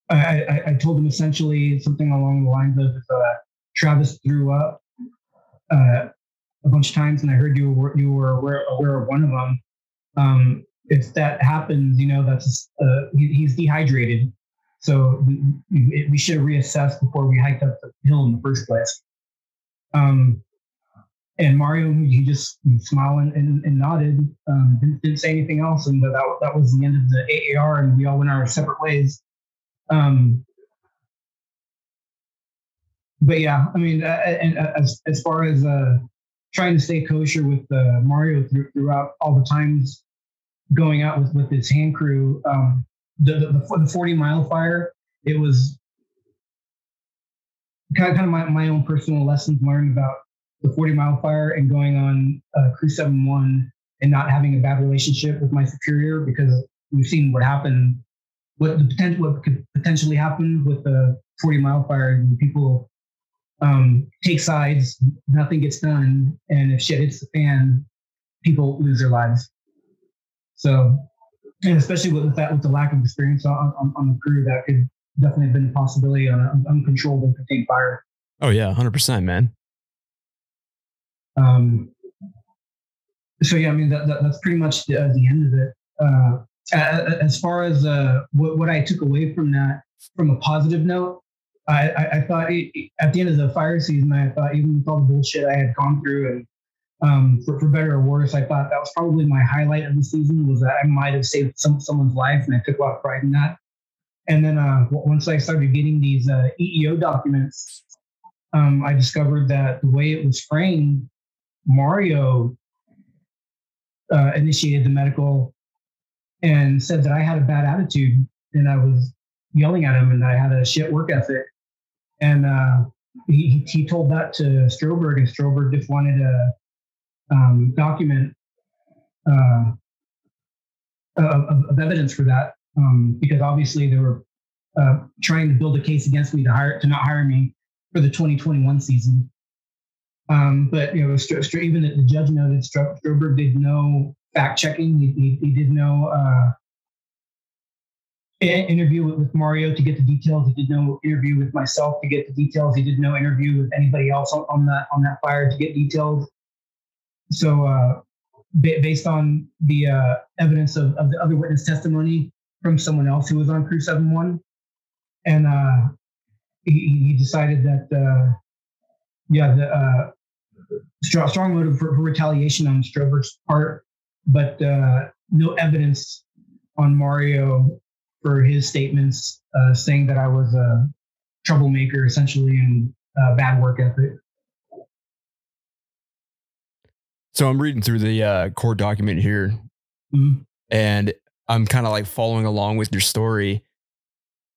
I, I, I, told him essentially something along the lines of uh, Travis threw up uh, a bunch of times, and I heard you were you were aware, aware of one of them. Um, if that happens, you know that's uh, he, he's dehydrated, so we, we should reassess before we hiked up the hill in the first place. Um, and Mario, he just smiled and, and, and nodded, um, didn't, didn't, say anything else, and that that was the end of the AAR, and we all went our separate ways. Um, but yeah, I mean, uh, and uh, as as far as uh, trying to stay kosher with uh, Mario throughout all the times going out with with his hand crew, um, the, the the forty mile fire, it was kind of, kind of my, my own personal lessons learned about the 40 mile fire and going on uh, crew 7-1 and not having a bad relationship with my superior because we've seen what happened what the potential what could potentially happen with the 40 mile fire and people um, take sides nothing gets done and if shit hits the fan people lose their lives so and especially with that with the lack of experience on, on, on the crew that could definitely have been a possibility on an uncontrolled and contained fire. Oh yeah, hundred percent, man. Um. So yeah, I mean that, that that's pretty much the, uh, the end of it. Uh, as far as uh, what, what I took away from that, from a positive note, I, I, I thought it, at the end of the fire season, I thought even with all the bullshit I had gone through, and um, for, for better or worse, I thought that was probably my highlight of the season was that I might have saved some someone's life, and I took a lot of pride in that. And then uh, once I started getting these uh, EEO documents, um, I discovered that the way it was framed, Mario uh, initiated the medical and said that I had a bad attitude and I was yelling at him and I had a shit work ethic. And uh, he, he told that to Stroberg, and Stroberg just wanted a um, document uh, of, of, evidence for that um, because obviously they were uh, trying to build a case against me to hire to not hire me for the 2021 season. Um, but you know, even the judge noted Stroberg did no fact checking. He, he, he, did no uh, interview with, with, Mario to get the details. He did no interview with myself to get the details. He did no interview with anybody else on, on that on that fire to get details. So, uh, based on the uh, evidence of, of the other witness testimony, from someone else who was on Crew 7-1. And uh, he, he, decided that, uh, yeah, the uh, strong, strong motive for, for, retaliation on Stroberg's part, but uh, no evidence on Mario for his statements uh, saying that I was a troublemaker, essentially, and bad work ethic. So I'm reading through the uh, court document here, mm-hmm. and I'm kind of like following along with your story.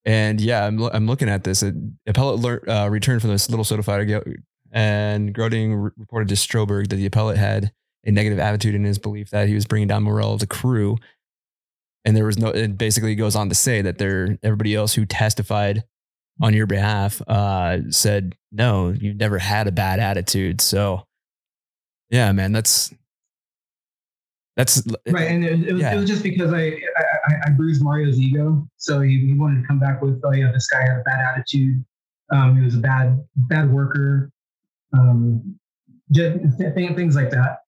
And yeah, I'm, I'm looking at this. appellate uh, returned from this little soda fighter, and Groding reported to Stroberg that the appellate had a negative attitude in his belief that he was bringing down morale of the crew. And there was no, it basically goes on to say that there, everybody else who testified on your behalf uh, said, no, you've never had a bad attitude. So, yeah, man, that's that's right, and it, it, was, yeah. it was, just because I, I, I bruised Mario's ego, so he, he, wanted to come back with, oh yeah, this guy had a bad attitude. Um, he was a bad bad worker, um, just things like that.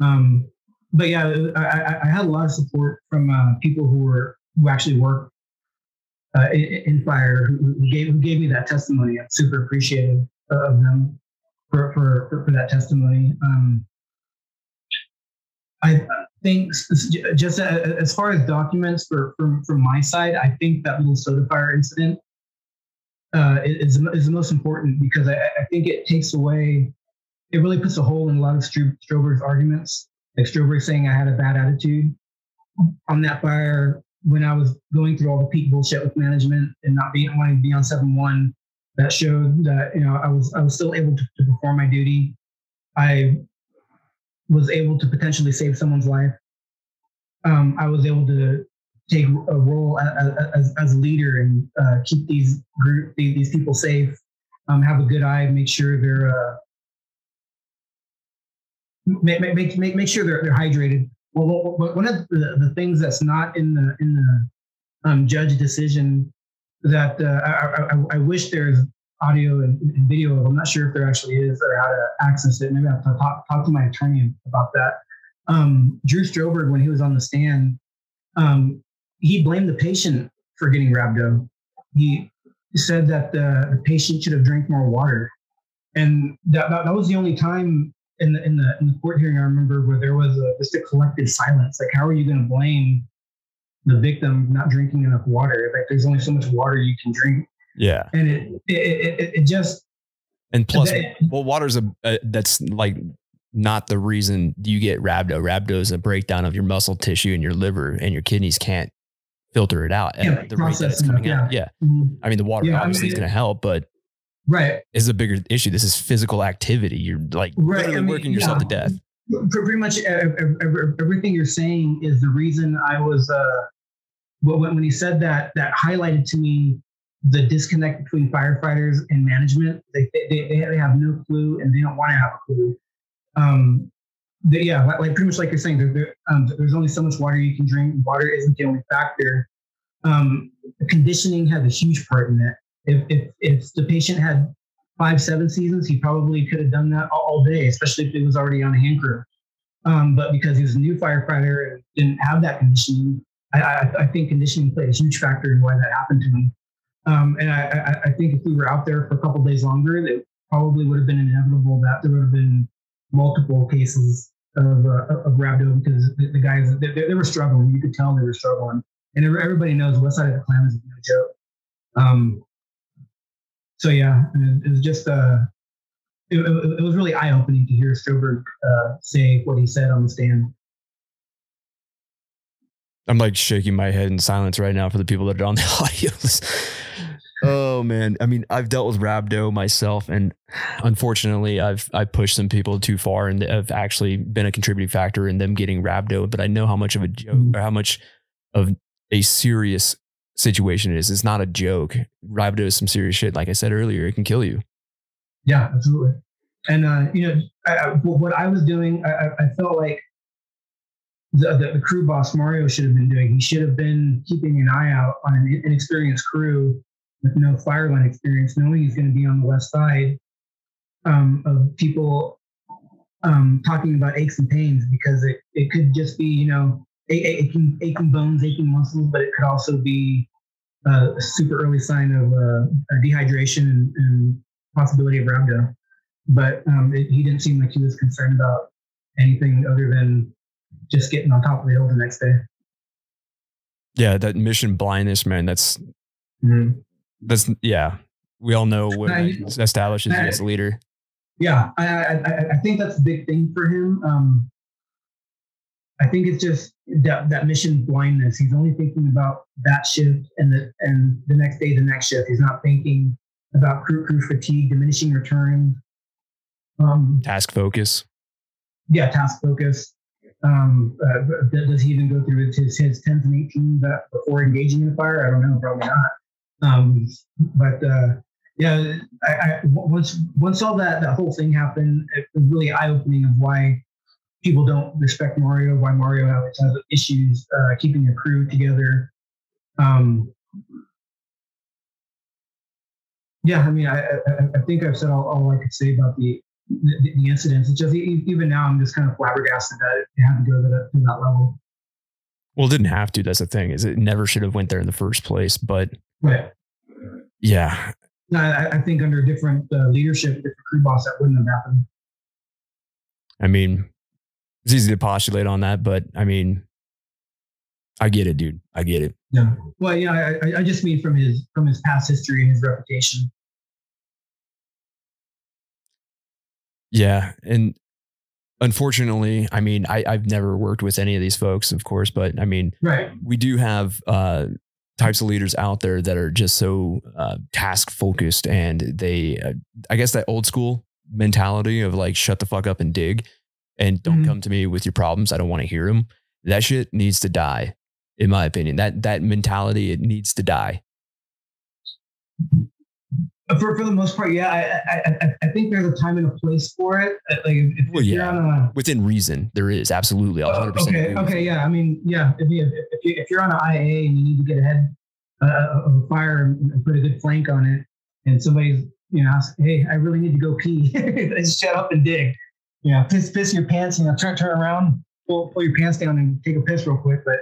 Um, but yeah, I, I, had a lot of support from uh, people who were who actually work uh, in, in, fire who, gave who gave me that testimony. I'm super appreciative of them for for for, for that testimony. Um, I think just as far as documents for, from from my side, I think that little soda fire incident uh, is is the most important because I, I, think it takes away, it really puts a hole in a lot of Stroberg's arguments. Like Stroberg saying I had a bad attitude on that fire when I was going through all the peak bullshit with management and not being wanting to be on seven one. That showed that you know I was I was still able to, to perform my duty. I was able to potentially save someone's life. Um, I was able to take a role as, as, a leader and uh, keep these group these, these people safe. Um, have a good eye, make sure they're uh, make, make, make, make sure they're, they're hydrated. Well, one of the, the things that's not in the in the um, judge decision that uh, I, I, I, wish there's audio and, and, video. Of. I'm not sure if there actually is or how to access it. Maybe I have to talk, talk to my attorney about that. Um, Drew Stroberg, when he was on the stand, um, he blamed the patient for getting rhabdo. He said that the, the patient should have drank more water, and that, that, that was the only time in the in the in the court hearing I remember where there was a, just a collective silence. Like, how are you going to blame the victim not drinking enough water? Like, there's only so much water you can drink. Yeah, and it it, it, it just and plus, it, well, water's a, a that's like not the reason you get rhabdo. Rhabdo is a breakdown of your muscle tissue and your liver, and your kidneys can't filter it out at the rate that it's coming yeah. out. Yeah, mm-hmm. I mean the water yeah, obviously I mean, is going to help, but right is a bigger issue. This is physical activity. You're like right. literally I mean, working yourself yeah. to death. Pretty much everything you're saying is the reason I was. uh when, when he said that, that highlighted to me the disconnect between firefighters and management. They, they, they have no clue and they don't want to have a clue. Um, the, yeah, like, like, pretty much like you're saying, there, there, um, there's only so much water you can drink. Water isn't the only factor. Um, conditioning has a huge part in that. If, if, if the patient had five, seven seasons, he probably could have done that all, day, especially if he was already on a hand crew. Um, but because he was a new firefighter and didn't have that conditioning, I, I, I, think conditioning played a huge factor in why that happened to him. Um, and I, I, think if we were out there for a couple days longer, it probably would have been inevitable that there would have been multiple cases of, uh, of rhabdo because the, the guys they, they, were struggling. You could tell they were struggling, and everybody knows West Side of the Klan is no joke. Um, so yeah, it, it was just uh, it, it, was really eye opening to hear Stroberg uh, say what he said on the stand. I'm like shaking my head in silence right now for the people that are on the audio. Oh man, I mean, I've dealt with rhabdo myself, and unfortunately, I've I pushed some people too far, and have actually been a contributing factor in them getting rhabdo. But I know how much of a joke, mm-hmm. or how much of a serious situation it is. It's not a joke. Rhabdo is some serious shit. Like I said earlier, it can kill you. Yeah, absolutely. And uh, you know, I, I, what I was doing, I, I felt like the, the, the, crew boss Mario should have been doing. He should have been keeping an eye out on an inexperienced crew with no fireline experience, knowing he's going to be on the west side um, of people um, talking about aches and pains because it, it could just be, you know, aching, aching bones, aching muscles, but it could also be a super early sign of uh, dehydration and, and, possibility of rhabdo. But um, it, he didn't seem like he was concerned about anything other than just getting on top of the hill the next day. Yeah, that mission blindness, man. That's mm-hmm. That's yeah. We all know what I, establishes I, you as a leader. Yeah, I, I, I think that's a big thing for him. Um, I think it's just that, that mission blindness. He's only thinking about that shift and the and the next day, the next shift. He's not thinking about crew crew fatigue, diminishing returns. Um, task focus. Yeah, task focus. Um, uh, does he even go through his, his 10s and 18s before engaging in the fire? I don't know, probably not. Um, but uh, yeah, I, I, once once all that that whole thing happened, it was really eye opening of why people don't respect Mario, why Mario always has issues uh, keeping a crew together. Um, yeah, I mean, I, I, I think I've said all, all, I could say about the, the, the incidents. It's just even now, I'm just kind of flabbergasted that it had to go to that, to that level. Well, it didn't have to. That's the thing. Is it never should have went there in the first place. But right. yeah, no, I, I think under different uh, leadership, different crew boss, that wouldn't have happened. I mean, it's easy to postulate on that, but I mean, I get it, dude. I get it. Yeah. Well, yeah, I, I just mean from his from his past history and his reputation. Yeah, and unfortunately, I mean, I, I've never worked with any of these folks, of course, but I mean, right. we do have uh, types of leaders out there that are just so uh, task focused, and they, uh, I guess, that old school mentality of like shut the fuck up and dig and don't mm-hmm. come to me with your problems. I don't want to hear them. That shit needs to die, in my opinion. That that mentality it needs to die. For, for the most part, yeah, I, I I think there's a time and a place for it. Uh, like if, well, yeah, a, within reason, there is absolutely 100. Uh, okay, okay, yeah. I mean, yeah. If you if, you, if you're on an IA and you need to get ahead uh, of a fire and put a good flank on it, and somebody's you know, ask, hey, I really need to go pee, just shut up and dig you know, piss, piss your pants, you know, turn, turn around, pull, pull your pants down and take a piss real quick, but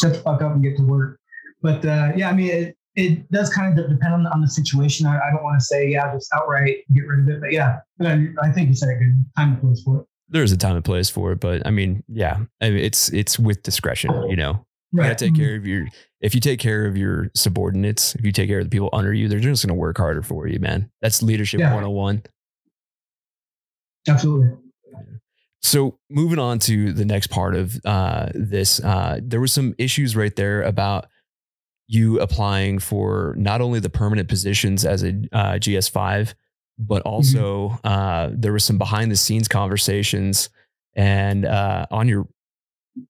shut the fuck up and get to work. But uh, yeah, I mean, it, it does kind of depend on the, on the situation. I, I don't want to say, yeah, just outright get rid of it. But yeah, I think you said a good time and place for it. There's a time and place for it, but I mean, yeah, I mean, it's it's with discretion. You know, you gotta take mm-hmm. care of your. If you take care of your subordinates, if you take care of the people under you, they're just gonna work harder for you, man. That's leadership yeah. 101. Absolutely. So moving on to the next part of uh, this, uh, there was some issues right there about you applying for not only the permanent positions as a uh, GS5, but mm-hmm. also mm-hmm. there was some behind the scenes conversations. And uh, on your,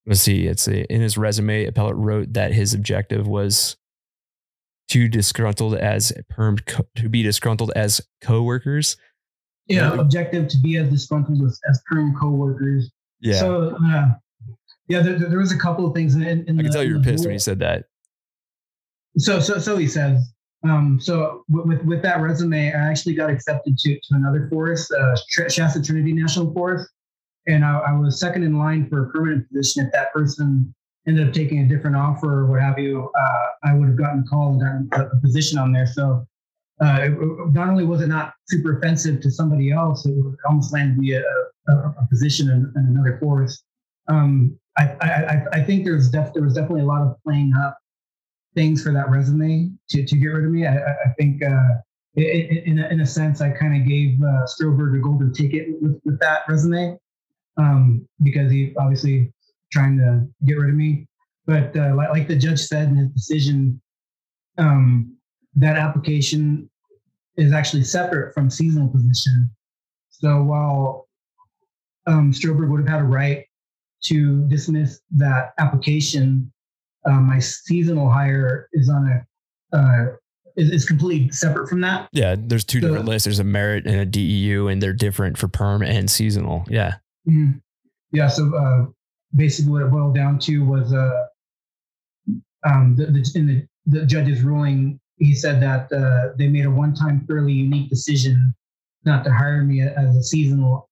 let's see, it's a, in his resume, Appellate wrote that his objective was too disgruntled as perm co- to be disgruntled as coworkers yeah, objective to be as disgruntled as, as current coworkers. Yeah. So, uh, yeah, there, there, was a couple of things in, in I can the, tell you were pissed when he said that. So, so, so he says. Um, so with with that resume, I actually got accepted to to another forest, uh, Shasta Trinity National Forest, and I, I was second in line for a permanent position. If that person ended up taking a different offer or what have you, uh, I would have gotten a call and gotten a, a position on there. So uh, it, not only was it not super offensive to somebody else, it almost landed me a, a, a position in, in, another force. Um, I, I, I, think there's def, there was definitely a lot of playing up things for that resume to, to get rid of me. I, I think uh, it, in, a, in a sense, I kind of gave uh, Stroberg a golden ticket with, with that resume um, because he obviously trying to get rid of me. But uh, like, like the judge said in his decision, um, that application is actually separate from seasonal position. So while um, would have had a right to dismiss that application, uh, my seasonal hire is on a uh, is, is completely separate from that. Yeah, there's two so, different lists. There's a merit and a DEU, and they're different for perm and seasonal. Yeah. Mm-hmm. Yeah. So uh, basically, what it boiled down to was uh, um, the, the, in the, the judge's ruling he said that uh, they made a one-time fairly unique decision not to hire me as a seasonal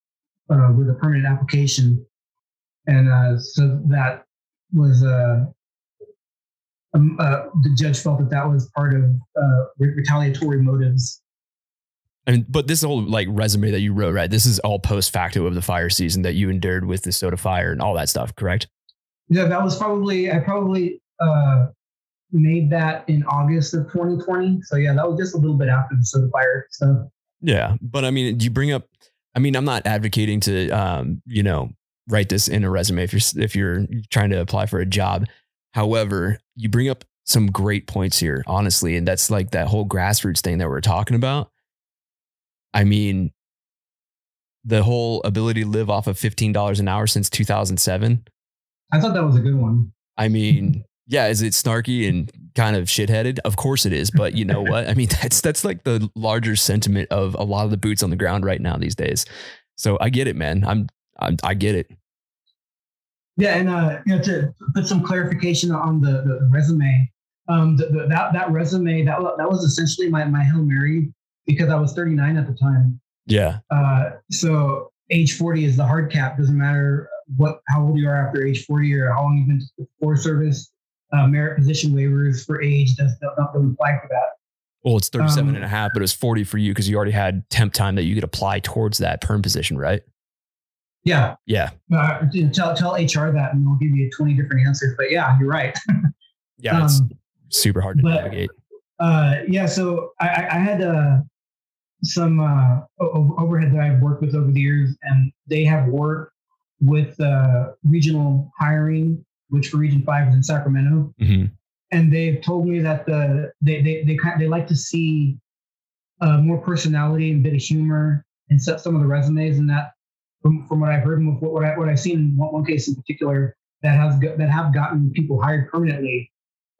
uh, with a permanent application, and uh, so that was uh, um, uh, the judge felt that that was part of uh, retaliatory motives. I mean, but this whole like resume that you wrote, right? This is all post facto of the fire season that you endured with the soda fire and all that stuff, correct? Yeah, that was probably I probably made that in August of 2020. So yeah, that was just a little bit after the soda fire stuff. Yeah, but I mean, do you bring up? I mean, I'm not advocating to, um, you know, write this in a resume if you're if you're trying to apply for a job. However, you bring up some great points here, honestly, and that's like that whole grassroots thing that we're talking about. I mean, the whole ability to live off of $15 an hour since 2007. I thought that was a good one. I mean, yeah, is it snarky and kind of shitheaded? Of course it is, but you know what? I mean, that's that's like the larger sentiment of a lot of the boots on the ground right now these days. So I get it, man. I'm, I'm I get it. Yeah, and uh, you know, to put some clarification on the, the resume, um, the, the, that that resume that that was essentially my my hail mary because I was 39 at the time. Yeah. Uh, so age 40 is the hard cap. Doesn't matter what how old you are after age 40 or how long you've been before service. Uh, merit position waivers for age does not apply for that. Well, it's 37 um, and a half, but it was 40 for you because you already had temp time that you could apply towards that perm position, right? Yeah. Yeah. Uh, tell, tell HR that and we'll give you 20 different answers. But yeah, you're right. yeah. It's um, super hard to but, navigate. Uh, yeah. So I, I had uh, some uh, overhead that I've worked with over the years, and they have worked with uh, regional hiring, which for Region Five is in Sacramento, mm-hmm. and they've told me that the they they they kind they like to see uh, more personality and a bit of humor in some of the resumes, and that from, from what I've heard and what, I, what I've seen in one, one case in particular that has that have gotten people hired permanently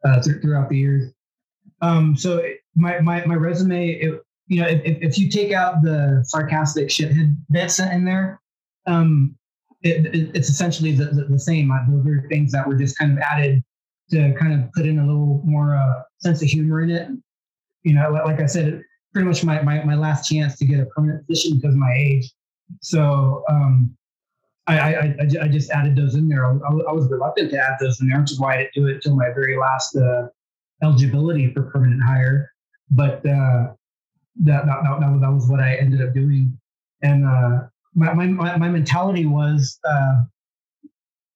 uh, th- throughout the years. Um, so my, my my resume, it, you know, if, if you take out the sarcastic shithead bits in there, um, it, it, it's essentially the, the, the, same. Those are things that were just kind of added to kind of put in a little more uh, sense of humor in it. You know, like I said, pretty much my, my, my last chance to get a permanent position because of my age. So um, I, I, I, I, just added those in there. I, I, was reluctant to add those in there, which is why I didn't do it until my very last uh, eligibility for permanent hire. But uh, that, that, that, that was what I ended up doing. And uh, my, my, my mentality was, uh,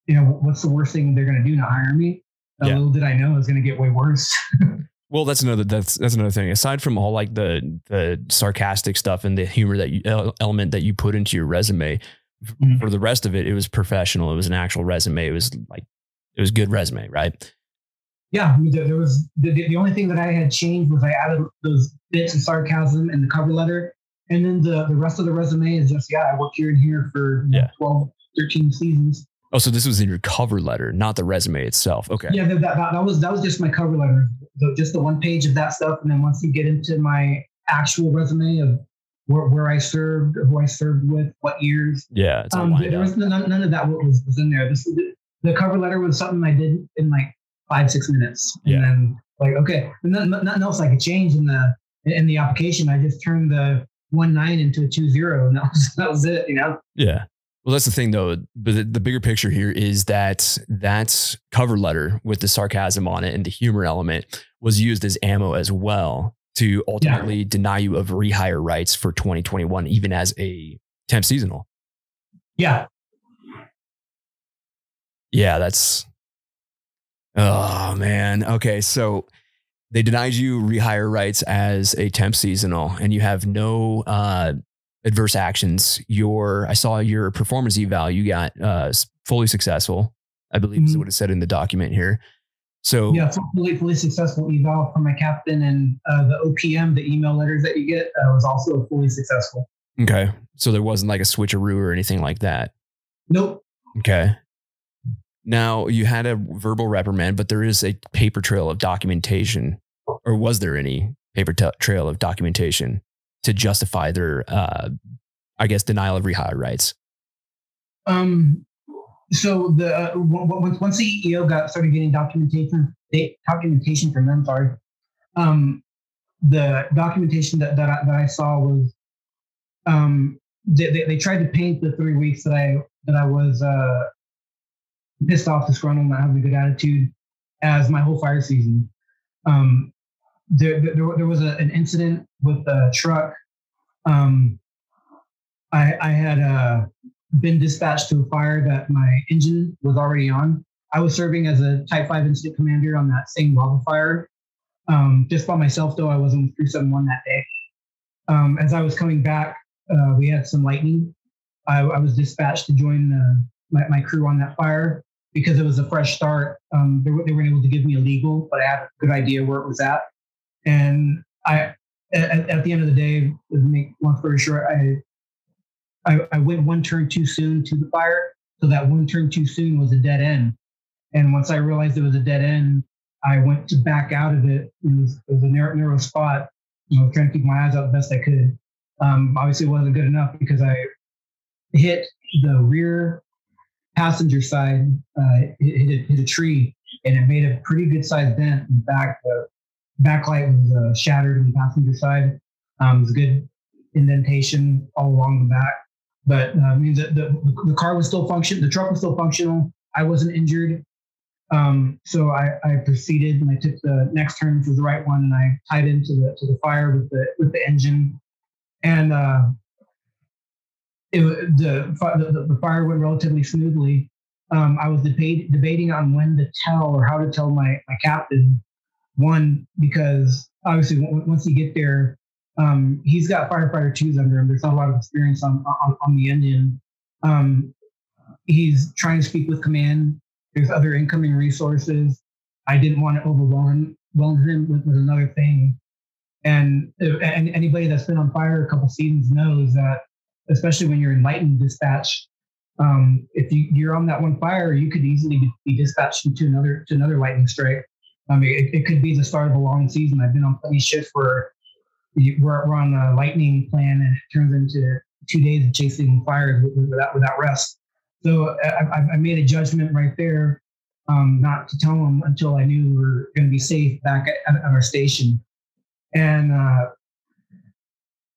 you know, what's the worst thing they're going to do? Not hire me? Yeah. Little did I know it was going to get way worse. well, that's another that's that's another thing. Aside from all like the the sarcastic stuff and the humor that you element that you put into your resume, mm-hmm. for the rest of it, it was professional. It was an actual resume. It was like it was good resume, right? yeah, there was the, the only thing that I had changed was I added those bits of sarcasm in the cover letter. And then the, the rest of the resume is just, yeah, I worked here and here for yeah. 12, 13 seasons. Oh, so this was in your cover letter, not the resume itself. Okay. Yeah, that, that, that was that was just my cover letter, the, just the one page of that stuff. And then once you get into my actual resume of where, where I served, who I served with, what years. Yeah, um, there was none, none, of that was, was in there. This the cover letter was something I did in like five six minutes, and yeah. then like okay, nothing, nothing else I could change in the in the application. I just turned the one nine into a two zero, and that was that was it. You know. Yeah. Well, that's the thing, though. But the, the bigger picture here is that that cover letter with the sarcasm on it and the humor element was used as ammo as well to ultimately yeah. deny you of rehire rights for 2021, even as a temp seasonal. Yeah. Yeah, that's Oh man. Okay, so they denied you rehire rights as a temp seasonal, and you have no uh, adverse actions. Your I saw your performance eval. You got uh, fully successful. I believe mm-hmm. is what it said in the document here. So yeah, fully fully successful eval from my captain, and uh, the OPM, the email letters that you get, uh, was also fully successful. Okay, so there wasn't like a switcheroo or anything like that. Nope. Okay. Now you had a verbal reprimand, but there is a paper trail of documentation, or was there any paper t- trail of documentation to justify their, uh, I guess, denial of rehire rights? Um. So the uh, once once the EEO got started getting documentation, they, documentation from them, sorry, um, the documentation that that I, that I saw was, um, they, they, they tried to paint the three weeks that I that I was uh pissed off, disgruntled, not having a good attitude as my whole fire season. Um, there, there, there was a, an incident with a truck. Um, I, I had uh, been dispatched to a fire that my engine was already on. I was serving as a Type 5 incident commander on that same wildfire. Um, just by myself, though, I wasn't with 371 that day. Um, as I was coming back, uh, we had some lightning. I, I, was dispatched to join the my, my crew on that fire because it was a fresh start. Um, they, they weren't able to give me a legal, but I had a good idea where it was at. And I, at, at the end of the day, make long story short, I, I, I went one turn too soon to the fire. So that one turn too soon was a dead end. And once I realized it was a dead end, I went to back out of it. It was, it was a narrow, narrow spot. You know, trying to keep my eyes out the best I could. Um, obviously, it wasn't good enough because I hit the rear passenger side, uh, hit, hit, hit, a tree, and it made a pretty good sized dent in the back. The backlight was uh, shattered in the passenger side. Um, it was good indentation all along the back, but uh, means that the, the car was still functional. The truck was still functional. I wasn't injured. Um, so I, I, proceeded and I took the next turn, which was the right one, and I tied into the to the fire with the with the engine, and uh, it, the, the, the fire went relatively smoothly. Um, I was debate, debating on when to tell or how to tell my my captain. One because obviously once you get there, um, he's got firefighter twos under him. There's not a lot of experience on on, on the engine. Um, he's trying to speak with command there's other incoming resources. I didn't want to overwhelm him with, with another thing. And, and anybody that's been on fire a couple seasons knows that, especially when you're in lightning dispatch, um, if you, you're on that one fire, you could easily be dispatched to another to another lightning strike. I mean, it, it could be the start of a long season. I've been on plenty shifts where we're, we're on a lightning plan and it turns into two days of chasing fires without without rest. So I, I made a judgment right there um, not to tell them until I knew we were going to be safe back at, at our station. And uh,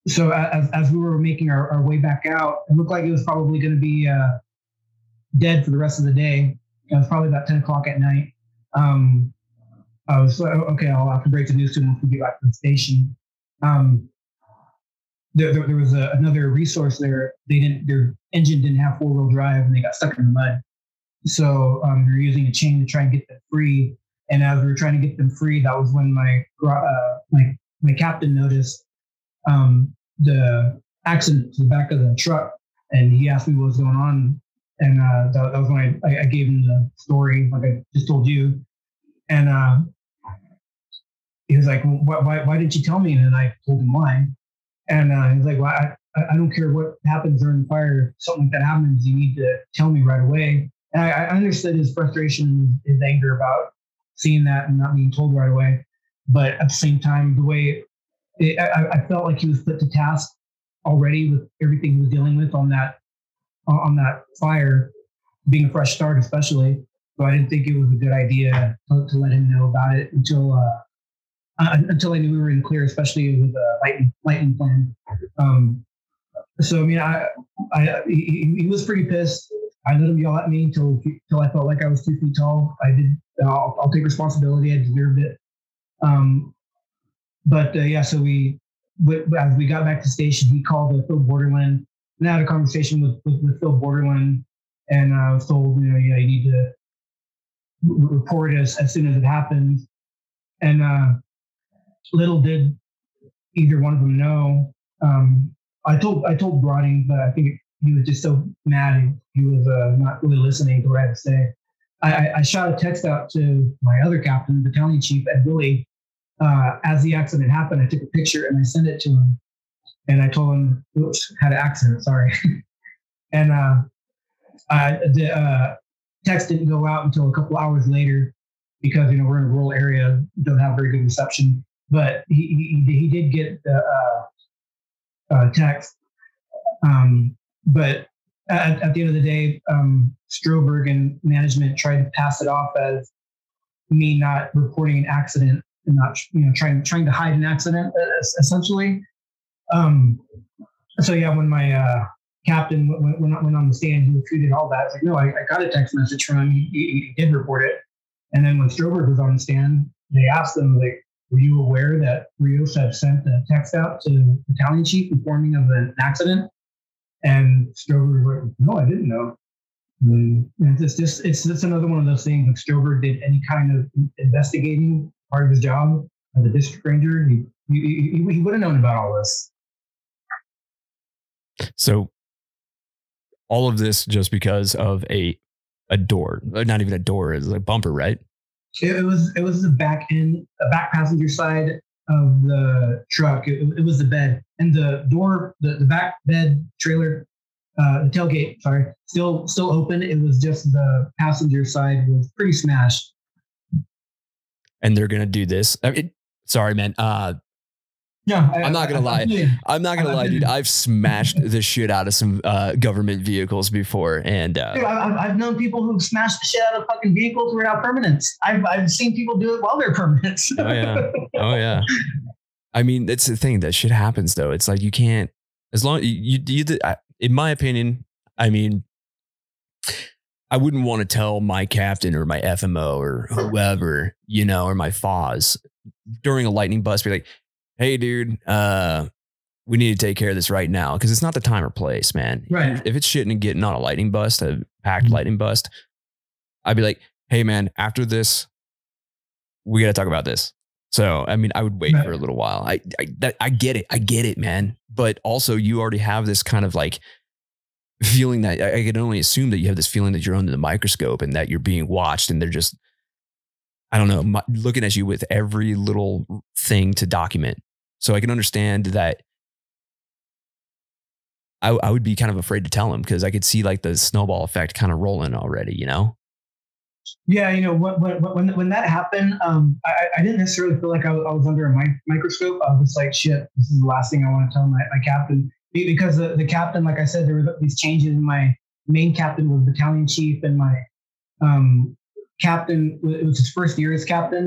so as, as we were making our, our, way back out, it looked like it was probably going to be uh, dead for the rest of the day. It was probably about 10 o'clock at night. Um, I was like, okay, I'll have to break the news to them once we get back to the station. Um, there, there, there was a, another resource there. They didn't, their engine didn't have four wheel drive and they got stuck in the mud. So um, we were using a chain to try and get them free. And as we were trying to get them free, that was when my uh, my my captain noticed um, the accident to the back of the truck, and he asked me what was going on. And uh, that, that, was when I, I, gave him the story, like I just told you. And uh, he was like, why, why, why didn't you tell me? And I told him why. And uh, was like, well, I, I don't care what happens during the fire. If something like that happens, you need to tell me right away. And I, I understood his frustration, his anger about seeing that and not being told right away. But at the same time, the way it, I, I, felt like he was put to task already with everything he was dealing with on that on that fire, being a fresh start, especially. So I didn't think it was a good idea to, to let him know about it until uh, uh, until I knew we were in clear, especially with the lightning, lightning plan. Um, so I mean, I, I he, he, was pretty pissed. I let him yell at me until until I felt like I was two feet tall. I did. I'll, I'll take responsibility. I deserved it. Um, but uh, yeah, so we as we got back to station, he called Phil Borderland and I had a conversation with, with, with Phil Borderland, and I was told, you know, yeah, you need to report as as soon as it happens. And uh, little did either one of them know. Um, I told I told Broading, but I think he was just so mad he, was uh, not really listening to what I had to say. I, I, shot a text out to my other captain, battalion chief Ed Willie. Uh, as the accident happened, I took a picture and I sent it to him. And I told him, oops, had an accident, sorry. and uh, I, the uh, text didn't go out until a couple hours later because, you know, we're in a rural area, don't have very good reception but he, he, he did get the uh, uh, text. Um, but at, at, the end of the day, um, Stroberg and management tried to pass it off as me not reporting an accident and not you know trying trying to hide an accident essentially. Um, so yeah, when my uh, captain went, went, went on the stand, he refuted all that. It's like, no, I, I, got a text message from him. He, he, did report it. And then when Stroberg was on the stand, they asked him like, were you aware that Rios had sent a text out to battalion chief informing of an accident? And Stroberg was like, no, I didn't know. And it's just it's just another one of those things. If Stroberg did any kind of investigating part of his job as a district ranger, he he, he would have known about all this. So all of this just because of a a door, not even a door, is a bumper, right? It, was it was the back end, the back passenger side of the truck. It, it was the bed and the door, the, the back bed trailer, uh, the tailgate. Sorry, still still open. It was just the passenger side was pretty smashed. And they're gonna do this. Mean, sorry, man. Uh, Yeah, I'm not gonna lie. I'm not gonna lie, dude. I've smashed the shit out of some uh, government vehicles before, and uh, Dude, I- I've, I've known people who've smashed the shit out of fucking vehicles who are now permanents. I've, I've seen people do it while they're permanents. oh yeah, oh yeah. I mean, it's the thing that shit happens though. It's like you can't, as long you you. you I- in my opinion, I mean, I wouldn't want to tell my captain or my FMO or whoever, you know, or my FOS during a lightning bust, be like, "Hey, dude, uh, we need to take care of this right now," because it's not the time or place, man. Right. If it's shitting and getting on a lightning bust, a packed Mhm. lightning bust, I'd be like, "Hey, man, after this, we got to talk about this." So, I mean, I would wait Right. for a little while. I, I, that, I get it. I get it, man. But also, you already have this kind of like feeling that I, I can only assume that you have this feeling that you're under the microscope and that you're being watched and they're just, I don't know, mi- looking at you with every little thing to document. So I can understand that. I, I would be kind of afraid to tell him because I could see like the snowball effect kind of rolling already, you know? Yeah, you know, when when when, that happened, um, I, I didn't necessarily feel like I, was- I was under a mic- microscope. I was like, shit, this is the last thing I want to tell my, my captain because the, the captain, like I said, there were these changes. in My main captain was battalion chief, and my um, captain it was his first year as captain.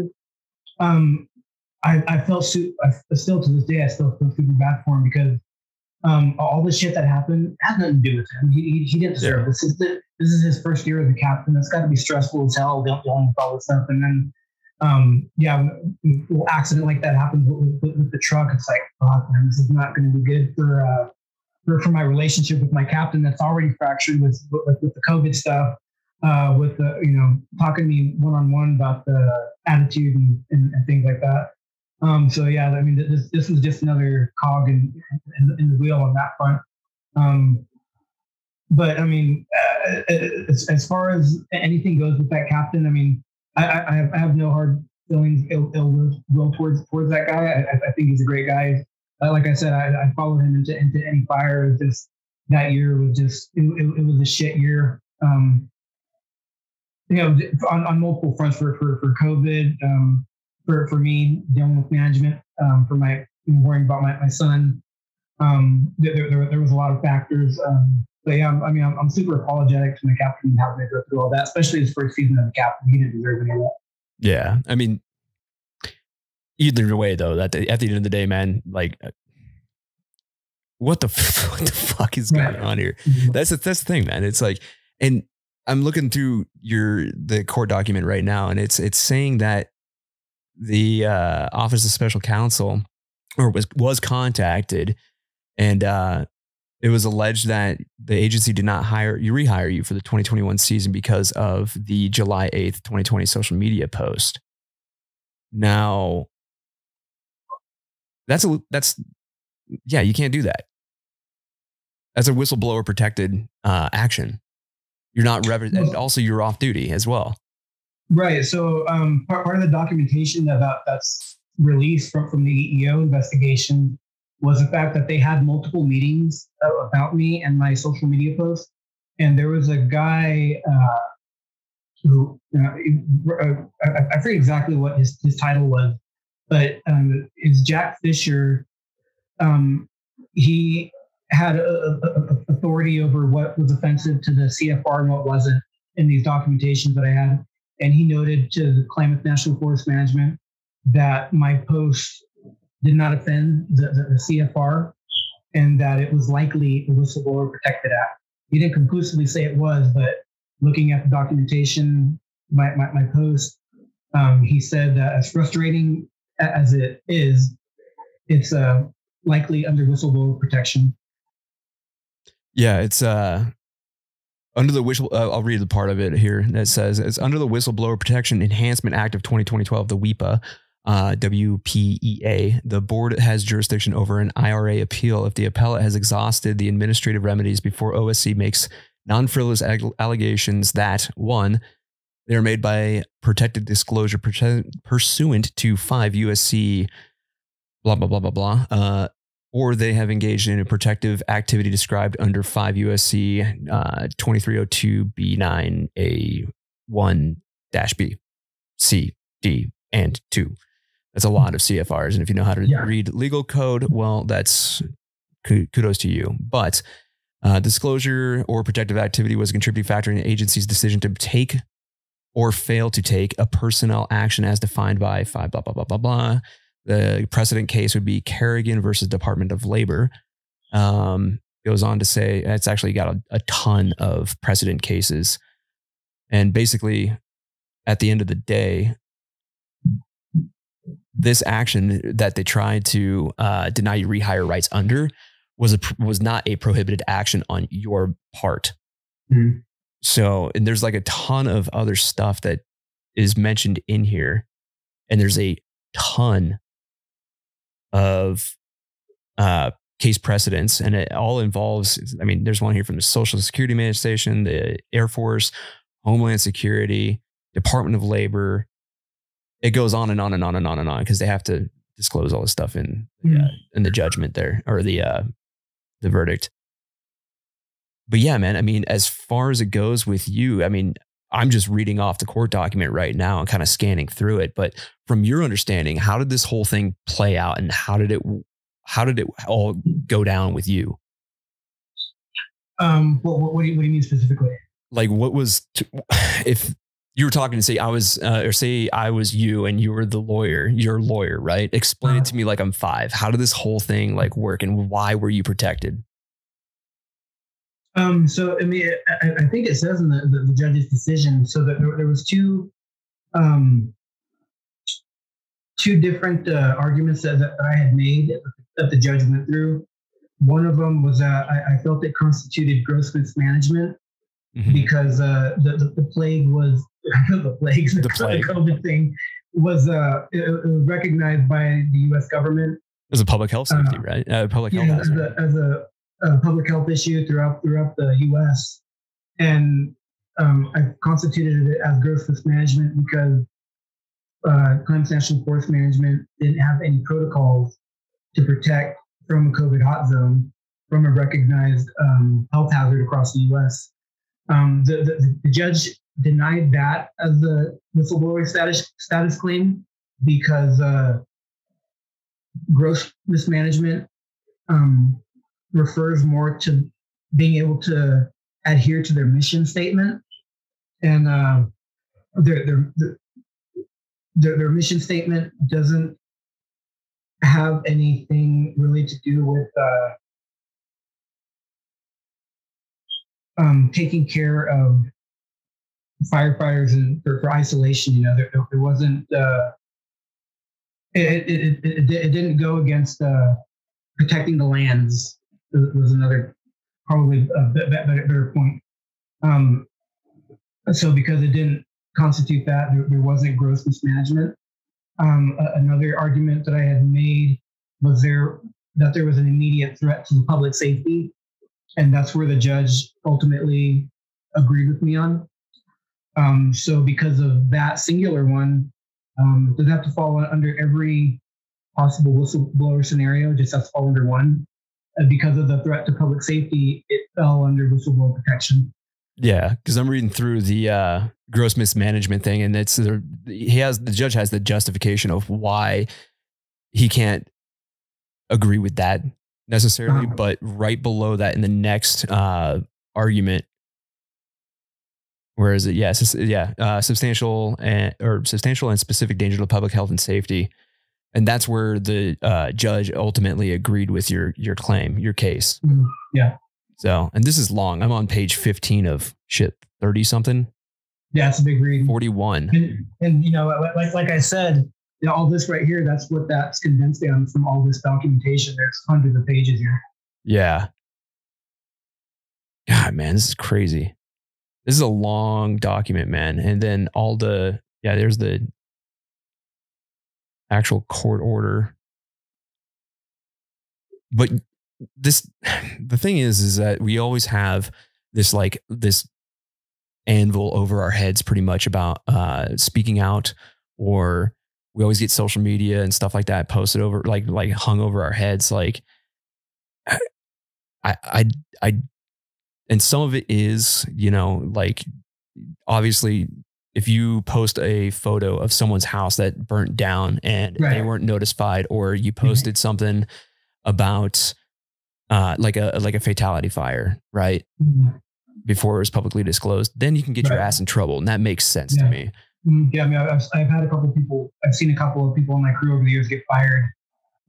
Um, I, I felt su- I, still to this day I still feel super bad for him because um, all the shit that happened has nothing to do with him. He, he, he didn't deserve this. Is the, this is his first year as a captain. It's got to be stressful as hell dealing with all this stuff. And then, um, yeah, a accident like that happens with, with, with the truck. It's like, fuck, man, this is not going to be good for, uh, for for my relationship with my captain that's already fractured with with, with the COVID stuff. Uh, with the you know talking to me one on one about the attitude and, and, and things like that. Um, so yeah, I mean, this this was just another cog in in, in the wheel on that front. Um, but I mean, uh, as, as far as anything goes with that captain, I mean, I, I, have, I have no hard feelings, ill, ill will, towards towards that guy. I, I think he's a great guy. Uh, like I said, I, I followed him into into any fire. Just that year was just it, it, it was a shit year. Um, you know, on, on multiple fronts for for for COVID, um, for for me dealing with management, um, for my worrying about my my son. Um, there, there, there was a lot of factors. Um, but yeah, I'm- I mean, I'm, I'm super apologetic to my captain and having to go through all that, especially his first season as a captain. He didn't deserve any of that. Yeah. I mean, either way, though, that at the end of the day, man, like, uh, what the f- what the fuck is going on here? That's the, that's the thing, man. It's like, and I'm looking through your the court document right now, and it's it's saying that the uh, Office of Special Counsel or was was contacted, and uh, it was alleged that the agency did not hire you rehire you for the 2021 season because of the July 8th 2020 social media post. Now, that's a that's yeah, you can't do that. That's a whistleblower protected uh, action. You're not rep- and also you're off duty as well. Right. So um, part, part of the documentation that that's released from, from the EEO investigation was the fact that they had multiple meetings uh, about me and my social media posts. And there was a guy uh, who, uh, I, I forget exactly what his, his title was, but um, is Jack Fisher. Um, he had a, a, authority over what was offensive to the CFR and what wasn't in these documentations that I had and he noted to the Klamath National Forest Management that my post did not offend the, the, the CFR and that it was likely a whistleblower protected act. He didn't conclusively say it was, but looking at the documentation, my, my, my post, um, he said that as frustrating as it is, it's uh, likely under whistleblower protection. Yeah, it's uh under the whistle. Uh, I'll read the part of it here that says it's under the Whistleblower Protection Enhancement Act of 2012, the WIPA. uh, WPEA, the board has jurisdiction over an IRA appeal if the appellate has exhausted the administrative remedies before OSC makes non frivolous allegations that one, they're made by protected disclosure pursuant to 5 USC, blah, blah, blah, blah, blah, uh, or they have engaged in a protective activity described under 5 USC uh, 2302B9A1 B, C, D, and 2. That's a lot of CFRs. And if you know how to yeah. read legal code, well, that's kudos to you. But uh, disclosure or protective activity was a contributing factor in the agency's decision to take or fail to take a personnel action as defined by five, blah, blah, blah, blah, blah. The precedent case would be Kerrigan versus Department of Labor. Um, goes on to say it's actually got a, a ton of precedent cases. And basically, at the end of the day, this action that they tried to uh, deny you rehire rights under was a was not a prohibited action on your part. Mm-hmm. So, and there's like a ton of other stuff that is mentioned in here, and there's a ton of uh, case precedents, and it all involves. I mean, there's one here from the Social Security Administration, the Air Force, Homeland Security, Department of Labor, it goes on and on and on and on and on because they have to disclose all this stuff in mm. uh, in the judgment there or the uh, the verdict. But yeah, man, I mean, as far as it goes with you, I mean, I'm just reading off the court document right now and kind of scanning through it. But from your understanding, how did this whole thing play out, and how did it how did it all go down with you? Um, what, what, do you, what do you mean specifically? Like, what was to, if you were talking to say I was, uh, or say I was you and you were the lawyer, you're lawyer, right? Explain uh, it to me like I'm five. How did this whole thing like work and why were you protected? Um, so, I mean, I, I think it says in the, the, the, judge's decision, so that there, there was two, um, two different uh, arguments that, that I had made that the judge went through. One of them was that I, I felt it constituted gross mismanagement mm-hmm. because uh, the, the, the plague was the plagues, the, plague. COVID thing was uh, it, it was recognized by the U.S. government as a public health safety, uh, right? Uh, public yeah, health as, a, as a, a, public health issue throughout throughout the U.S. And um, I constituted it as gross mismanagement because uh, Klamath National Forest Management didn't have any protocols to protect from a COVID hot zone from a recognized um, health hazard across the U.S. Um, the, the, the, judge denied that as the whistleblower status status claim because uh, gross mismanagement um, refers more to being able to adhere to their mission statement and uh, their, their, their, their mission statement doesn't have anything really to do with uh, um, taking care of firefighters and for, for isolation. You know, there, there wasn't. Uh, it, it, it, it, didn't go against uh, protecting the lands. Was another probably a better, better point. Um, so because it didn't constitute that, there, there wasn't gross mismanagement. Um, another argument that I had made was there that there was an immediate threat to the public safety, and that's where the judge ultimately agreed with me on. Um, so because of that singular one, um, does have to fall under every possible whistleblower scenario. Just has to fall under one. Because of the threat to public safety, it fell under whistleblower protection. Yeah, because I'm reading through the uh, gross mismanagement thing, and it's he has the judge has the justification of why he can't agree with that necessarily, uh-huh. but right below that in the next uh, argument, where is it? Yes, yeah, uh, substantial and or substantial and specific danger to public health and safety, and that's where the uh, judge ultimately agreed with your your claim, your case. Mm-hmm. Yeah. So, and this is long. I'm on page 15 of shit, 30 something. Yeah, it's a big read. 41. And, and you know, like like I said, you know, all this right here, that's what that's condensed down from all this documentation. There's hundreds of pages here. Yeah. God, man, this is crazy. This is a long document, man. And then all the yeah, there's the actual court order. But this, the thing is, is that we always have this like this anvil over our heads pretty much about uh, speaking out or we always get social media and stuff like that posted over like like hung over our heads like I I I and some of it is, you know, like obviously if you post a photo of someone's house that burnt down and right. they weren't notified or you mm-hmm. posted mm-hmm. something about uh, like a like a fatality fire, right? Mm-hmm. Before it was publicly disclosed, then you can get right. your ass in trouble, and that makes sense yeah. to me. Mm-hmm. Yeah, I mean, I've, I've had a couple of people, I've seen a couple of people in my crew over the years get fired.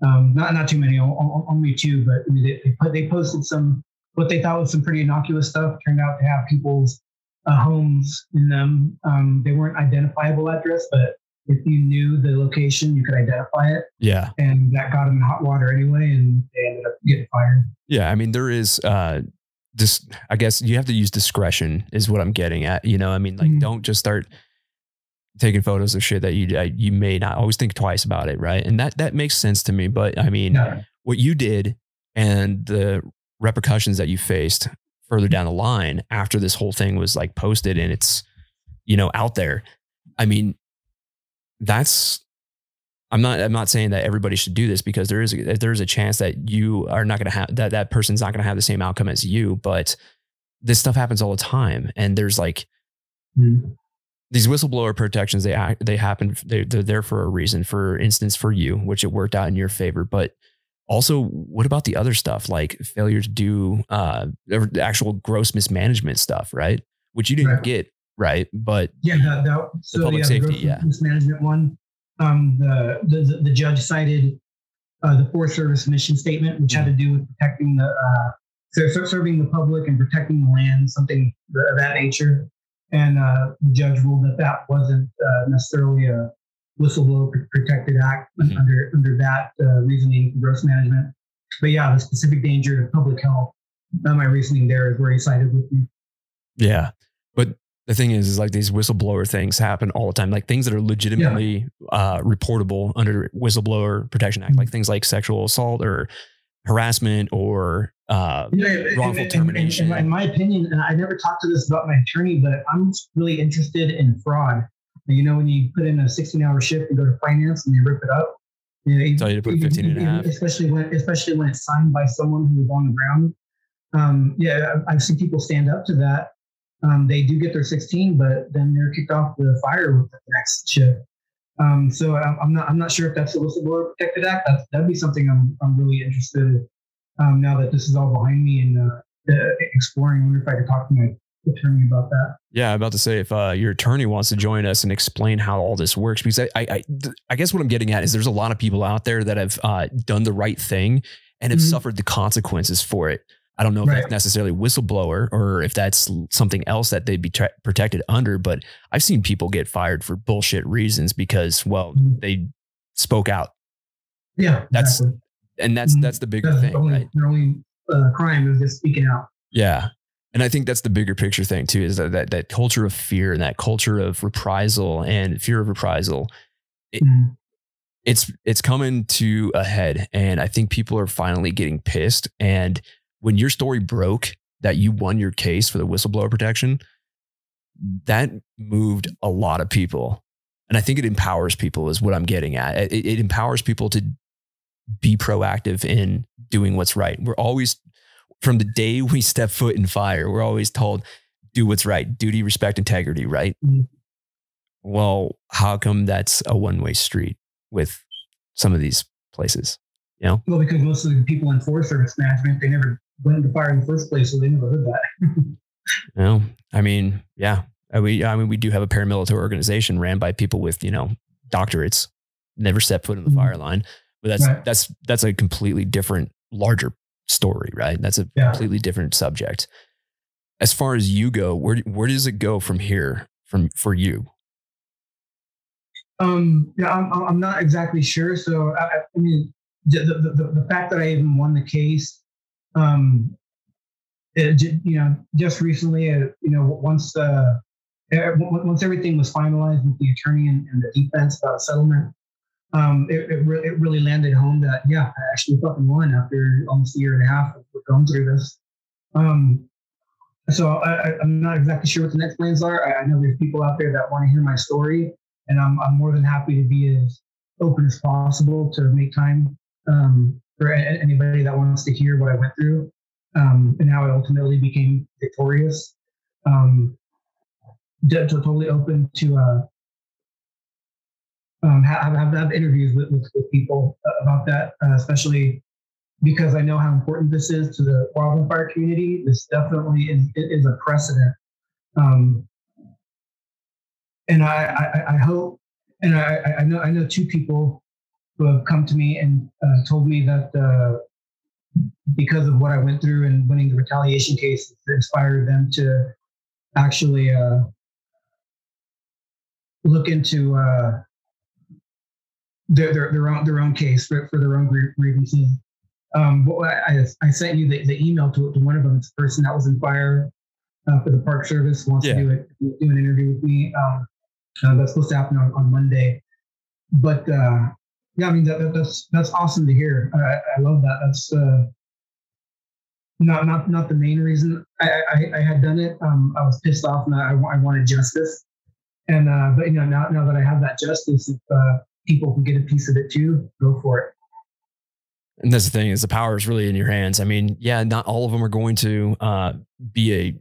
Um, not not too many, only two, but I mean, they, they posted some what they thought was some pretty innocuous stuff. Turned out to have people's uh, homes in them. Um, they weren't identifiable address, but if you knew the location, you could identify it. Yeah. And that got them in hot water anyway, and they ended up getting fired. Yeah. I mean, there is uh, this, I guess you have to use discretion, is what I'm getting at. You know, I mean, like, mm-hmm. don't just start taking photos of shit that you uh, you may not always think twice about it, right? And that that makes sense to me. But I mean, yeah. what you did and the repercussions that you faced further down the line after this whole thing was like posted and it's you know out there i mean that's i'm not i'm not saying that everybody should do this because there is a, there's a chance that you are not going to have that that person's not going to have the same outcome as you but this stuff happens all the time and there's like mm. these whistleblower protections they act, they happen they, they're there for a reason for instance for you which it worked out in your favor but also what about the other stuff like failure to do uh actual gross mismanagement stuff right? Which you didn't right. get right? But yeah that, that so the public yeah, safety the yeah. mismanagement one um the the, the judge cited uh, the forest service mission statement which had to do with protecting the uh serving the public and protecting the land something of that nature. And uh, the judge ruled that that wasn't uh, necessarily a whistleblower protected act mm-hmm. under under that uh, reasoning for gross management. But yeah, the specific danger to public health. Uh, my reasoning there is where he sided with me. Yeah, but the thing is, is like these whistleblower things happen all the time. Like things that are legitimately yeah. uh, reportable under Whistleblower Protection Act, mm-hmm. like things like sexual assault or harassment or uh, wrongful in, termination. In, in, in, my opinion, and I never talked to this about my attorney, but I'm really interested in fraud you know, when you put in a 16 hour shift and go to finance and they rip it up, you know, tell you to put 15 and a half. Especially when, especially when it's signed by someone who was on the ground. Um, yeah, I've seen people stand up to that. Um, they do get their 16, but then they're kicked off the fire with the next shift. Um, so I'm not I'm not sure if that's a whistleblower protected act. That's, that'd be something I'm I'm really interested in um, now that this is all behind me and uh, uh, exploring. I wonder if I could talk to my attorney about that. Yeah, I'm about to say if uh, your attorney wants to join us and explain how all this works, because I, I, I guess what I'm getting at is there's a lot of people out there that have uh, done the right thing and have mm-hmm. suffered the consequences for it. I don't know if right. that's necessarily whistleblower or if that's something else that they'd be tra- protected under, but I've seen people get fired for bullshit reasons because, well, mm-hmm. they spoke out. Yeah, that's exactly. and that's mm-hmm. that's the bigger that's thing, only, right? Their only uh, crime is just speaking out. Yeah, and I think that's the bigger picture thing too, is that that, that culture of fear and that culture of reprisal and fear of reprisal. It, mm. It's it's coming to a head, and I think people are finally getting pissed. And when your story broke that you won your case for the whistleblower protection, that moved a lot of people, and I think it empowers people. Is what I'm getting at. It, it empowers people to be proactive in doing what's right. We're always from the day we step foot in fire, we're always told, do what's right, duty, respect, integrity, right? Mm-hmm. Well, how come that's a one way street with some of these places? You know? Well, because most of the people in Forest Service management, they never went into fire in the first place, so they never heard that. know, I mean, yeah. I mean, I mean, we do have a paramilitary organization ran by people with, you know, doctorates, never set foot in the mm-hmm. fire line. But that's right. that's that's a completely different, larger story, right? That's a yeah. completely different subject. As far as you go, where where does it go from here from for you? Um, yeah, I'm, I'm not exactly sure. So, I, I mean, the, the, the, fact that I even won the case, um, it, you know, just recently, uh, you know, once uh, once everything was finalized with the attorney and, and the defense about settlement, um, it, it, re- it, really landed home that, yeah, I actually fucking won after almost a year and a half of going through this. Um, so I, am not exactly sure what the next plans are. I, I, know there's people out there that want to hear my story, and I'm, I'm more than happy to be as open as possible to make time um, for anybody that wants to hear what I went through um, and how I ultimately became victorious. Um, to, to totally open to uh, um, have, have, have interviews with, with, with people about that, uh, especially because I know how important this is to the wildfire community. This definitely is, is a precedent. Um, and I, I, I, hope, and I, I know I know two people who have come to me and uh, told me that uh, because of what I went through and winning the retaliation case, it inspired them to actually uh, look into uh, their, their, their own their own case for, for their own grievances. Um, I, I sent you the, the email to, to one of them. It's a person that was in fire uh, for the Park Service wants yeah. to do it, do an interview with me. Um, uh, that's supposed to happen on, on Monday. But uh, yeah, I mean that, that, that's that's awesome to hear. I, I love that. That's uh, not not not the main reason I, I, I had done it. Um, I was pissed off and I, I wanted justice. And uh, but you know now now that I have that justice, uh, people can get a piece of it too, go for it. And that's the thing is the power is really in your hands. I mean, yeah, not all of them are going to uh, be a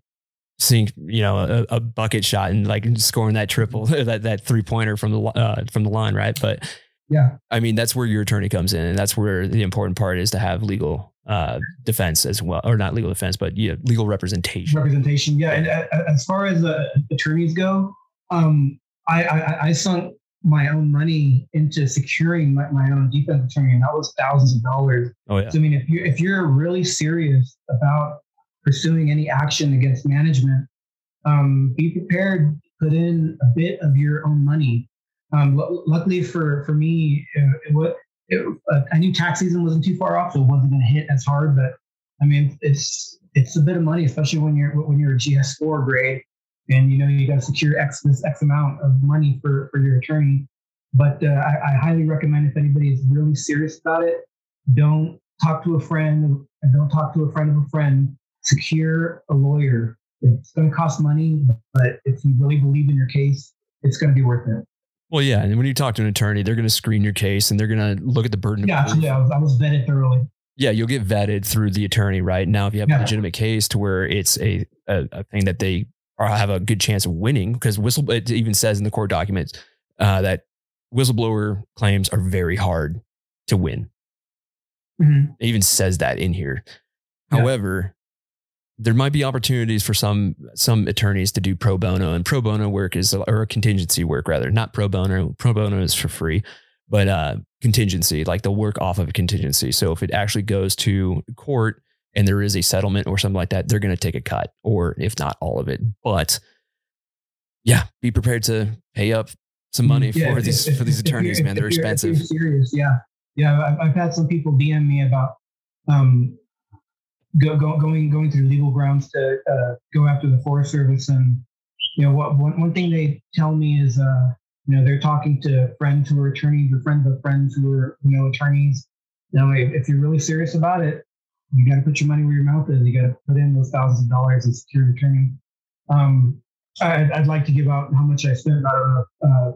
sink, you know, a, a, bucket shot and like scoring that triple, that that three pointer from the uh, from the line, right? But yeah, I mean, that's where your attorney comes in, and that's where the important part is to have legal uh, defense as well, or not legal defense, but yeah, legal representation. Representation, yeah. And uh, as far as uh, attorneys go, um, I, I, I sunk my own money into securing my, my own defense attorney, and that was thousands of dollars. Oh yeah. So I mean, if you if you're really serious about pursuing any action against management, um, be prepared to put in a bit of your own money. Um, l- luckily for for me, it, it, it, uh, I knew tax season wasn't too far off, so it wasn't going to hit as hard. But I mean, it's it's a bit of money, especially when you're when you're a GS4 grade and you know you got to secure X this X amount of money for for your attorney. But uh, I, I, highly recommend if anybody is really serious about it, don't talk to a friend and don't talk to a friend of a friend. Secure a lawyer. It's going to cost money, but if you really believe in your case, it's going to be worth it. Well, yeah, and when you talk to an attorney, they're going to screen your case and they're going to look at the burden. Yeah, yeah, I was, I was vetted thoroughly. Yeah, you'll get vetted through the attorney, right? Now, if you have yeah. a legitimate case to where it's a, a, a thing that they or have a good chance of winning because whistle it even says in the court documents uh, that whistleblower claims are very hard to win. Mm-hmm. It even says that in here. Yeah. However, there might be opportunities for some some attorneys to do pro bono and pro bono work is or contingency work rather not pro bono pro bono is for free but uh contingency like they'll work off of a contingency so if it actually goes to court and there is a settlement or something like that, they're going to take a cut, or if not all of it. But yeah, be prepared to pay up some money yeah, for these if, for these attorneys, man. They're expensive. serious, yeah, yeah. I've, I've, had some people DM me about um, go, go, going going through legal grounds to uh, go after the Forest Service, and you know what one, one thing they tell me is uh, you know they're talking to friends who are attorneys or friends of friends who are you know attorneys. You know, if, if you're really serious about it, you got to put your money where your mouth is. You got to put in those thousands of dollars and secure the training. Um, I'd, I'd, like to give out how much I spent. Don't know, uh,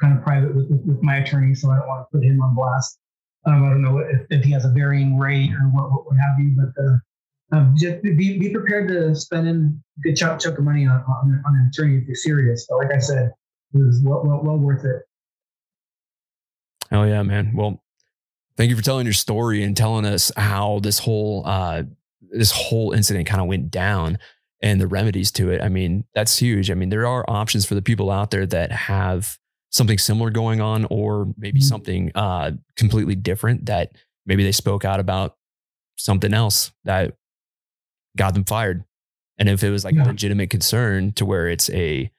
kind of private with, with, with, my attorney, so I don't want to put him on blast. Um, I don't know if, if, he has a varying rate or what, what, have you, but uh, um, just be, be prepared to spend in a good chunk, chunk of money on, on, on, an attorney if you're serious. But like I said, it was well, well, well worth it. Oh yeah, man. Well, Thank you for telling your story and telling us how this whole uh, this whole incident kind of went down and the remedies to it. I mean, that's huge. I mean, there are options for the people out there that have something similar going on, or maybe mm-hmm. something uh, completely different that maybe they spoke out about something else that got them fired. And if it was like yeah. a legitimate concern to where it's a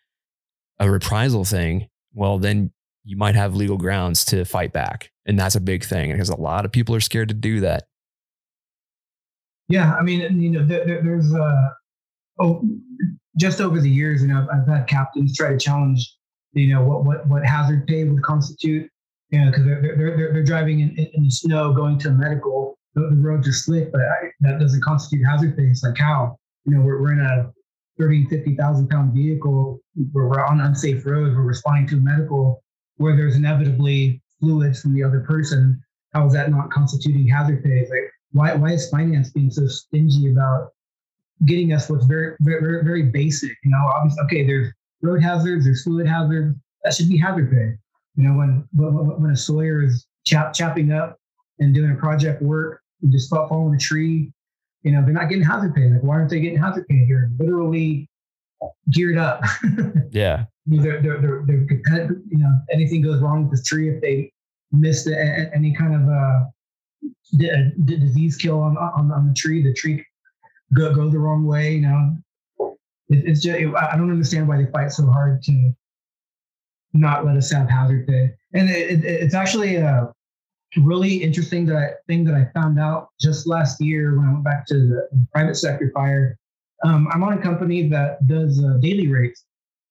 a reprisal thing, well, then you might have legal grounds to fight back. And that's a big thing because a lot of people are scared to do that. Yeah, I mean, you know, there, there's uh, oh, just over the years, you know, I've, had captains try to challenge, you know, what what what hazard pay would constitute. you know, because they're, they're, they're, they're driving in, in the snow, going to a medical. The, the roads are slick, but I, that doesn't constitute hazard pay. It's like how, you know, we're, we're in a 30, 50,000 pound vehicle where we're on unsafe roads, we're responding to a medical where there's inevitably fluids from the other person. How is that not constituting hazard pay? It's like, why, why is finance being so stingy about getting us what's very, very, very basic? You know, obviously, okay, there's road hazards, there's fluid hazards. That should be hazard pay. You know, when when, when a sawyer is chop, chopping up and doing a project work, and just falling a tree, you know, they're not getting hazard pay. Like, why aren't they getting hazard pay here? Literally geared up. yeah. They're, they're, they're, they're, you know, anything goes wrong with the tree, if they miss any kind of uh, d- disease kill on, on, on the tree, the tree go, go the wrong way, you know, it, it's just, it, I don't understand why they fight so hard to not let us have hazard pay. And it, it's actually a really interesting that I, thing that I found out just last year when I went back to the private sector fire. Um, I'm on a company that does uh, daily rates.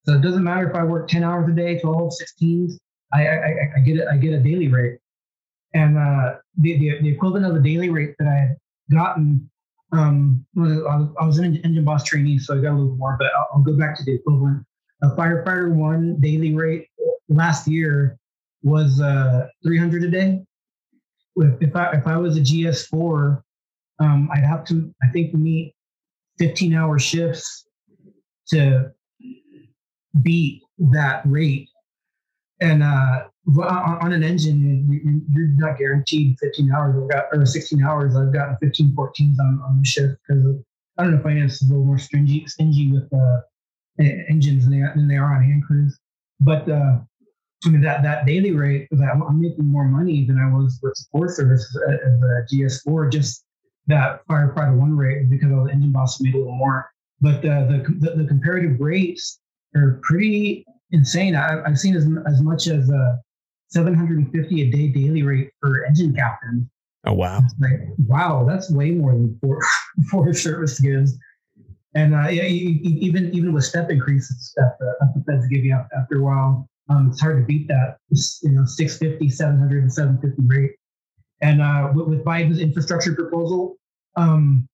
So it doesn't matter if I work 10 hours a day, 12, 16, I, I, I get I get a daily rate. And uh, the, the, the equivalent of the daily rate that I had gotten um, I was an engine boss trainee, so I got a little more, but I'll, I'll go back to the equivalent. A firefighter one daily rate last year was uh, 300 a day. If, if I if I was a GS4, um, I'd have to I think meet 15 hour shifts to beat that rate. And uh, on an engine, you're not guaranteed 15 hours. I've got, or 16 hours. I've gotten 15, 14s on, on the shift because I don't know, if finance is a little more stringy, stingy with uh, engines than they, are, than they are on hand crews. But uh, I mean, that, that daily rate, that I'm making more money than I was with support service as a GS4, just that firefighter one rate because all the engine bosses made a little more. But uh, the, the, the comparative rates are pretty insane. I, have seen as, as much as uh, 750 a day daily rate for engine captain. Oh wow! Like, wow, that's way more than four Forest Service gives. And uh, yeah, even even with step increases that the, that the feds give you after a while, um, it's hard to beat that. You know, 650, 700, 750 rate. And uh, with, with, Biden's infrastructure proposal, um,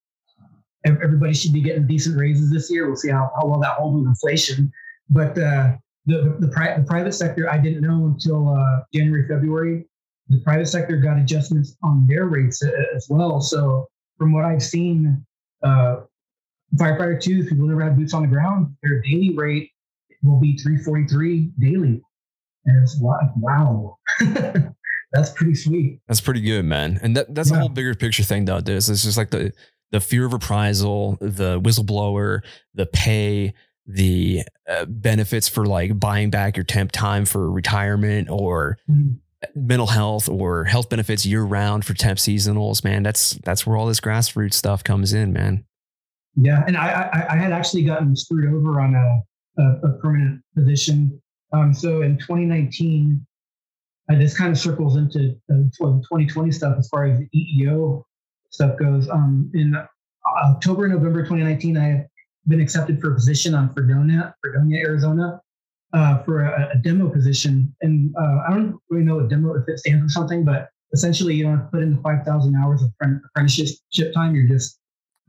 everybody should be getting decent raises this year. We'll see how, how well that holds with inflation. But uh, the, the, pri- the private sector, I didn't know until uh, January, February. The private sector got adjustments on their rates as well. So from what I've seen, uh, firefighter two, people never have boots on the ground, their daily rate will be 343 daily. And it's wow. that's pretty sweet. That's pretty good, man. And that, that's yeah. a whole bigger picture thing though, this. It's just like the the fear of reprisal, the whistleblower, the pay, the uh, benefits for like buying back your temp time for retirement or mm-hmm. mental health or health benefits year round for temp seasonals, man. That's that's where all this grassroots stuff comes in, man. Yeah, and I I, I had actually gotten screwed over on a a, a permanent position. Um, so in 2019, this kind of circles into uh, 2020 stuff as far as the EEO stuff goes. Um, in October, November 2019, I have been accepted for a position on Fredonia, Fredonia, Arizona, uh, for a, a, demo position. And uh, I don't really know what demo if it stands for something, but essentially you don't have to put in the 5,000 hours of apprenticeship time. You're just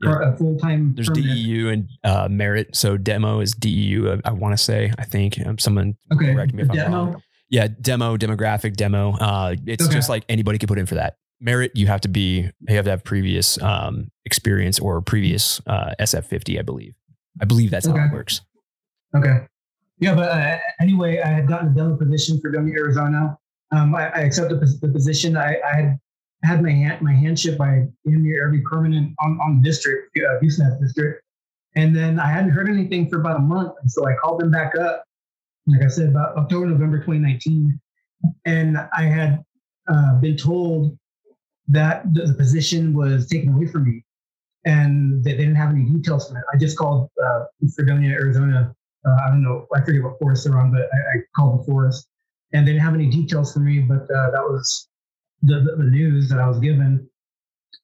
yeah. a full time. There's permanent. DEU and uh, merit. So demo is DEU. I, I want to say. I think um, someone okay. correct me if demo? I'm wrong. Yeah, demo, demographic, demo. Uh, it's okay. just like anybody can put in for that. Merit, you have to be, you have to have previous um, experience or previous uh, SF50, I believe. I believe that's okay. how it works. Okay. Yeah, but uh, anyway, I had gotten a demo position for Gummy, Arizona. Um, I, I, accepted the position. I, I, had had my hand my handship by near every permanent on on district, uh, Goosenest district, and then I hadn't heard anything for about a month, and so I called them back up. Like I said, about October, November 2019, and I had uh, been told that the, the position was taken away from me and they, didn't have any details from it. I just called uh, Fredonia, Arizona. Uh, I don't know, I forget what forest they're on, but I, I, called the forest, and they didn't have any details for me. But uh, that was the, the, the news that I was given,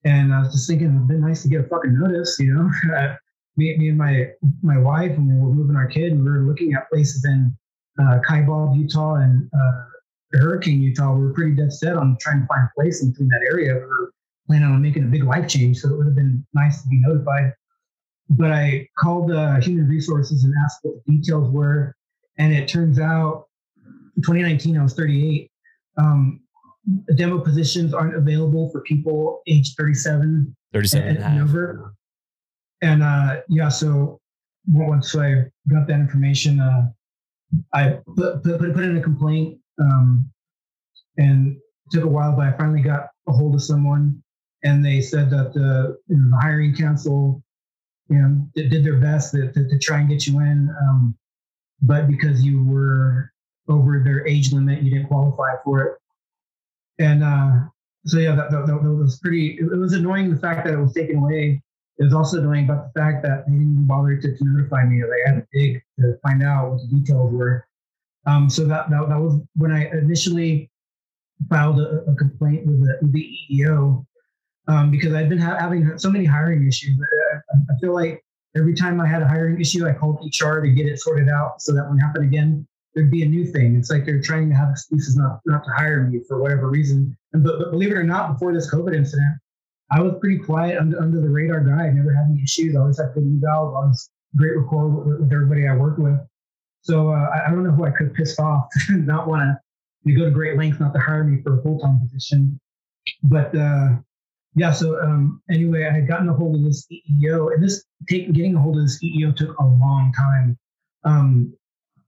and I was just thinking it'd been nice to get a fucking notice, you know. me, me and my my wife, and we were moving our kid, and we were looking at places in uh, Utah, and uh, Hurricane Utah, we were pretty dead set on trying to find a place in between that area. We were planning on making a big life change, so it would have been nice to be notified. But I called uh, Human Resources and asked what the details were, and it turns out, 2019, I was 38. Um, demo positions aren't available for people age 37 37 and, and over. And uh, yeah, so once I got that information, uh, I put, put, put in a complaint um, and took a while, but I finally got a hold of someone and they said that the, you know, the hiring council you know, did their best to, to, to try and get you in. Um, but because you were over their age limit, you didn't qualify for it. And uh, so, yeah, that, that, that, was pretty, it was annoying the fact that it was taken away. It was also annoying about the fact that they didn't even bother to, to notify me. They had to dig to find out what the details were. Um, so that, that, that was when I initially filed a, a complaint with the, with the EEO um, because I've been ha- having so many hiring issues. I, I, feel like every time I had a hiring issue, I called HR to get it sorted out so that when it happened again, there'd be a new thing. It's like they're trying to have excuses not, not to hire me for whatever reason. And but, but believe it or not, before this COVID incident, I was pretty quiet under, under the radar guy. I never had any issues. I always had good evals. I was great rapport with, with everybody I worked with. So uh, I, I, don't know who I could piss off not want to go to great lengths not to hire me for a full time position. But uh, yeah, so um, anyway, I had gotten a hold of this EEO, and this taking getting a hold of this EEO took a long time um,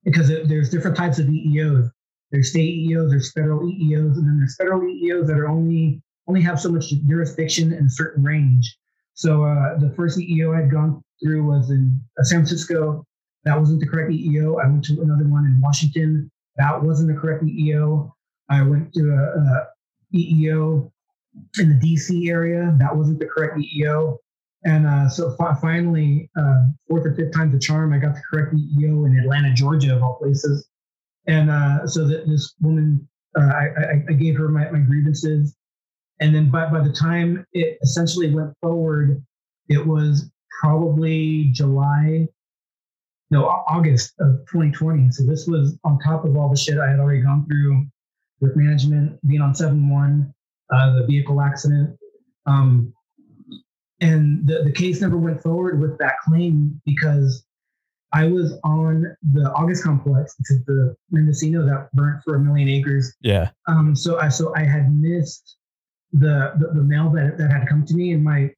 because it, there's different types of EEOs. There's state EEOs, there's federal EEOs, and then there's federal EEOs that are only only have so much jurisdiction in a certain range. So uh, the first EEO I'd gone through was in uh, San Francisco. That wasn't the correct EEO. I went to another one in Washington. That wasn't the correct EEO. I went to a, a EEO in the DC area. That wasn't the correct EEO. And uh, so fi- finally, uh, fourth or fifth time's the charm, I got the correct EEO in Atlanta, Georgia, of all places. And uh, so that this woman, uh, I, I, gave her my, my grievances. And then by, by the time it essentially went forward, it was probably July, no, August of 2020. So this was on top of all the shit I had already gone through with management, being on 7 1, uh, the vehicle accident. Um, and the, the case never went forward with that claim because I was on the August complex, which is the Mendocino that burnt for a million acres. Yeah. Um, so I so I had missed the, the, the mail that, that had come to me, and my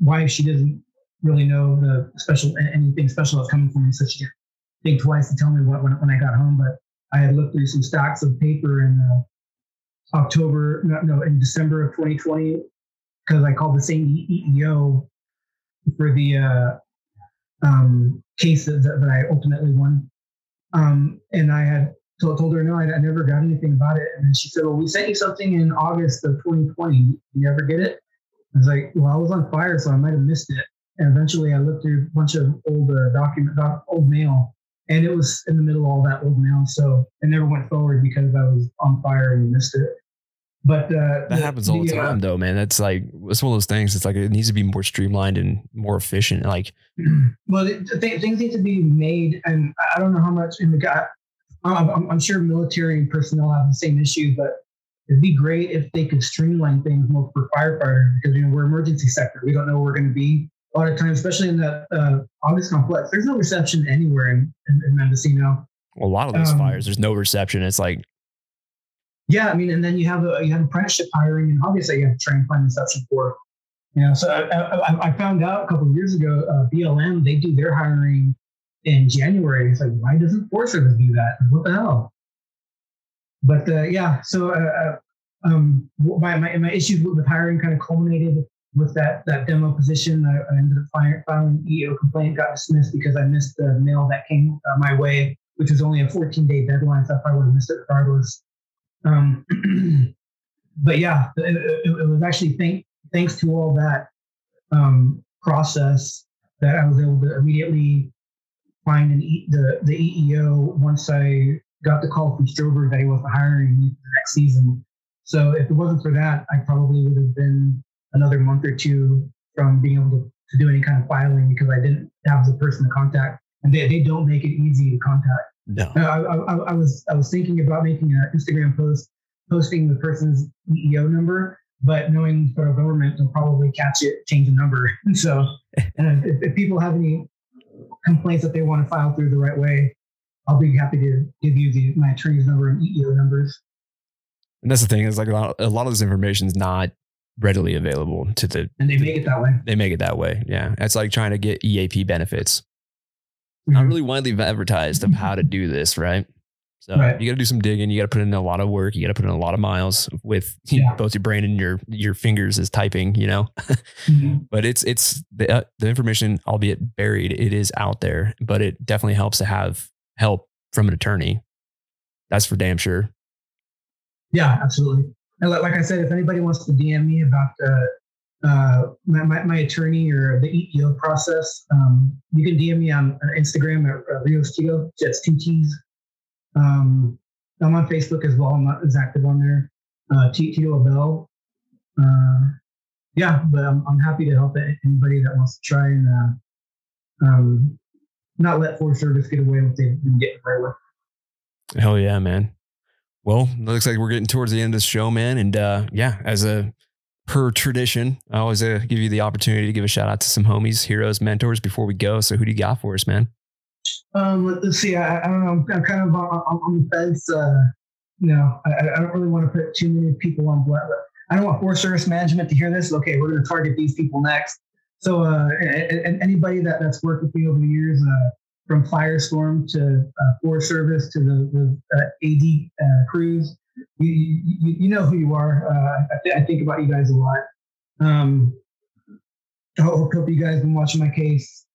wife she doesn't really know the special anything special that's coming from me, so she didn't think twice to tell me what when, when I got home. But I had looked through some stacks of paper in uh, October, no, no, in December of 2020, because I called the same EEO for the uh, um, case that, that, I ultimately won. Um, and I had told, told her, no, I, I, never got anything about it. And then she said, well, we sent you something in August of 2020. You never get it? I was like, well, I was on fire, so I might have missed it. And eventually I looked through a bunch of old uh, document, doc, old mail, and it was in the middle of all that old mail. So it never went forward because I was on fire and missed it. But uh, that the, happens all the, the time, uh, though, man. That's like it's one of those things. It's like it needs to be more streamlined and more efficient. Like, well, th- things need to be made, and I don't know how much in the guy. I'm, I'm, sure military personnel have the same issue, but it'd be great if they could streamline things more for firefighters because you know we're emergency sector. We don't know where we're going to be a lot of times, especially in the uh, August complex. There's no reception anywhere in, in, in Mendocino. Well, a lot of those um, fires, there's no reception. It's like yeah, I mean, and then you have a you have apprenticeship hiring, and obviously you have to try and find reception for. You know, so I, I, I found out a couple of years ago, uh, BLM they do their hiring in January. It's like, why doesn't Forest Service do that? What the hell? But uh, yeah, so uh, uh um, my, my my issues with hiring kind of culminated with that that demo position. I, I ended up filing, filing EO complaint, got dismissed because I missed the mail that came uh, my way, which was only a 14 day deadline, so I probably would have missed it regardless. Um, but yeah, it, it, it, was actually thank, thanks to all that um, process that I was able to immediately find an e, the the EEO once I got the call from Stroberg that he wasn't hiring me for the next season. So if it wasn't for that, I probably would have been another month or two from being able to, to do any kind of filing because I didn't have the person to contact. And they, they don't make it easy to contact No. I, I, I was I was thinking about making an Instagram post posting the person's EEO number, but knowing the federal government, they'll probably catch it, change the number. so uh, if, if people have any complaints that they want to file through the right way, I'll be happy to give you the, my attorney's number and EEO numbers. And that's the thing is like a lot, a lot of this information is not readily available to the. And they make it that way. They make it that way. Yeah, it's like trying to get EAP benefits. Mhm. Not really widely advertised of how to do this, right? So Right. you got to do some digging. You got to put in a lot of work. You got to put in a lot of miles with you Yeah. both your brain and your your fingers as typing. You know, Mhm. but it's it's the uh, the information, albeit buried, it is out there. But it definitely helps to have help from an attorney. That's for damn sure. Yeah, absolutely. And like, I said, if anybody wants to DM me about uh, uh, my, my, my attorney or the EEO process, um, you can DM me on Instagram at uh, Rios Tito. That's two T's. Um, I'm on Facebook as well. I'm not as active on there. Uh. Uh, yeah, but I'm, I'm happy to help anybody that wants to try and uh, um, not let Forest Service get away with they've been getting away with. Hell yeah, man. Well, looks like we're getting towards the end of the show, man. And uh, yeah, as a per tradition, I always uh, give you the opportunity to give a shout out to some homies, heroes, mentors before we go. So who do you got for us, man? Um, let- let's see. I, I don't know. I'm, kind of on, on, the fence. Uh, you know, I, I don't really want to put too many people on blast. I don't want Forest Service management to hear this. Okay, we're going to target these people next. So, uh, and, and anybody that, that's worked with me over the years, uh, from Firestorm to uh, Forest Service to the, the uh, AD uh, crews, you, you, you know who you are. I, th- I think about you guys a lot. Um, I hope, hope you guys been watching my case.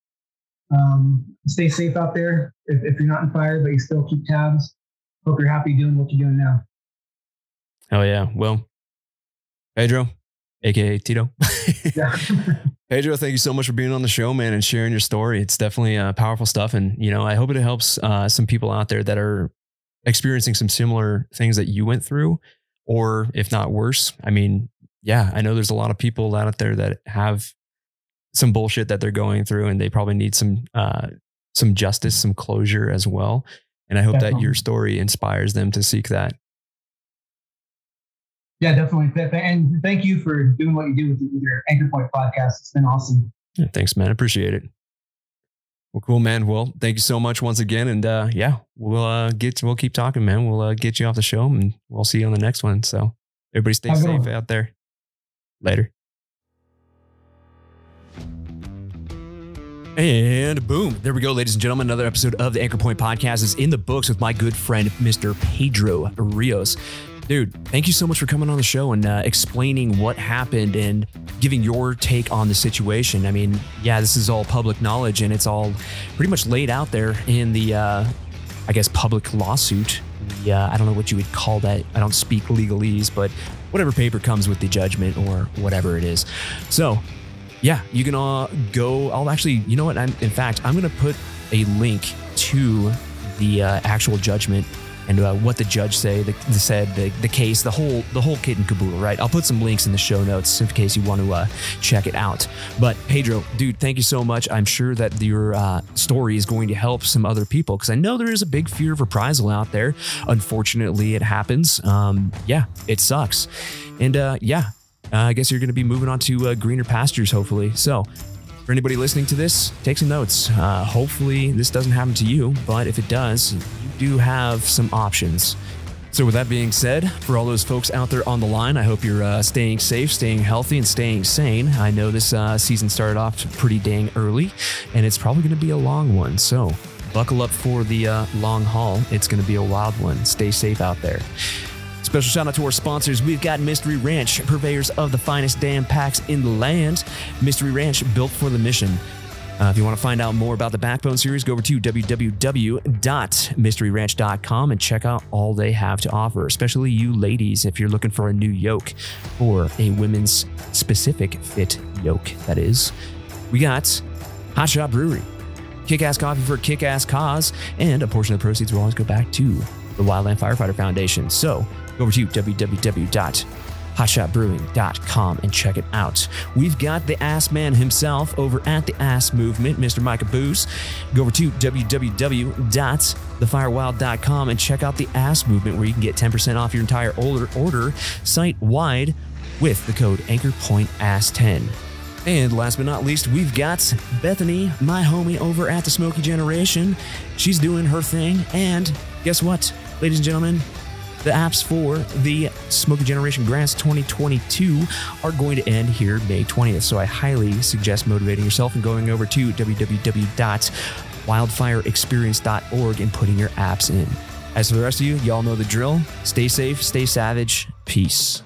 Um, stay safe out there. If, if you're not in fire, but you still keep tabs, hope you're happy doing what you're doing now. Hell yeah. Well, Pedro, aka Tito. Yeah. Pedro, thank you so much for being on the show, man, and sharing your story. It's definitely uh, powerful stuff, and you know, I hope it helps uh, some people out there that are experiencing some similar things that you went through, or if not worse. I mean, yeah, I know there's a lot of people out there that have some bullshit that they're going through, and they probably need some uh, some justice, some closure as well. And I hope that your story inspires them to seek that. yeah, definitely. And thank you for doing what you do with, your Anchor Point podcast. It's been awesome. Yeah, thanks, man. Appreciate it. Well, cool, man. Well, thank you so much once again, and uh, yeah, we'll uh, get we'll keep talking, man. We'll uh, get you off the show, and we'll see you on the next one. So, everybody, stay Have safe out there. Later. And boom, there we go, ladies and gentlemen. Another episode of the Anchor Point Podcast is in the books with my good friend, Mr. Pedro Rios. Dude, thank you so much for coming on the show and uh, explaining what happened and giving your take on the situation. I mean, yeah, this is all public knowledge and it's all pretty much laid out there in the, uh, I guess, public lawsuit. The, uh, I don't know what you would call that. I don't speak legalese, but whatever paper comes with the judgment or whatever it is. So, yeah, you can uh, go. I'll actually, you know what? I'm, in fact, I'm going to put a link to the uh, actual judgment and uh, what the judge say, the, the said, the, the case, the whole the whole kit and caboodle. Right? I'll put some links in the show notes in case you want to uh, check it out. But Pedro, dude, thank you so much. I'm sure that your uh, story is going to help some other people because I know there is a big fear of reprisal out there. Unfortunately, it happens. Um, yeah, it sucks. And uh, yeah, uh, I guess you're going to be moving on to uh, greener pastures, hopefully. So, for anybody listening to this, take some notes. Uh, hopefully, this doesn't happen to you, but if it does, you do have some options. So, with that being said, for all those folks out there on the line, I hope you're uh, staying safe, staying healthy, and staying sane. I know this uh, season started off pretty dang early, and it's probably going to be a long one. So, buckle up for the uh, long haul. It's going to be a wild one. Stay safe out there. Special shout out to our sponsors. We've got Mystery Ranch, purveyors of the finest damn packs in the land. Mystery Ranch, built for the mission. Uh, if you want to find out more about the Backbone series, go over to www.mysteryranch.com and check out all they have to offer, especially you ladies, if you're looking for a new yoke or a women's specific fit yoke, that is. We got Hotshot Brewery, kick ass coffee for kick ass cause, and a portion of the proceeds will always go back to the Wildland Firefighter Foundation. So go over to hotshotbrewing.com and check it out. We've got the ass man himself over at the ass movement, Mr. Micah Booze. Go over to www.thefirewild.com and check out the ass movement where you can get 10% off your entire order, order site wide with the code AnchorPointAss10. And last but not least, we've got Bethany, my homie over at the Smokey Generation. She's doing her thing. And guess what, ladies and gentlemen? The apps for the Smokey Generation Grants 2022 are going to end here May 20th. So I highly suggest motivating yourself and going over to www.wildfireexperience.org and putting your apps in. As for the rest of you, y'all know the drill. Stay safe, stay savage. Peace.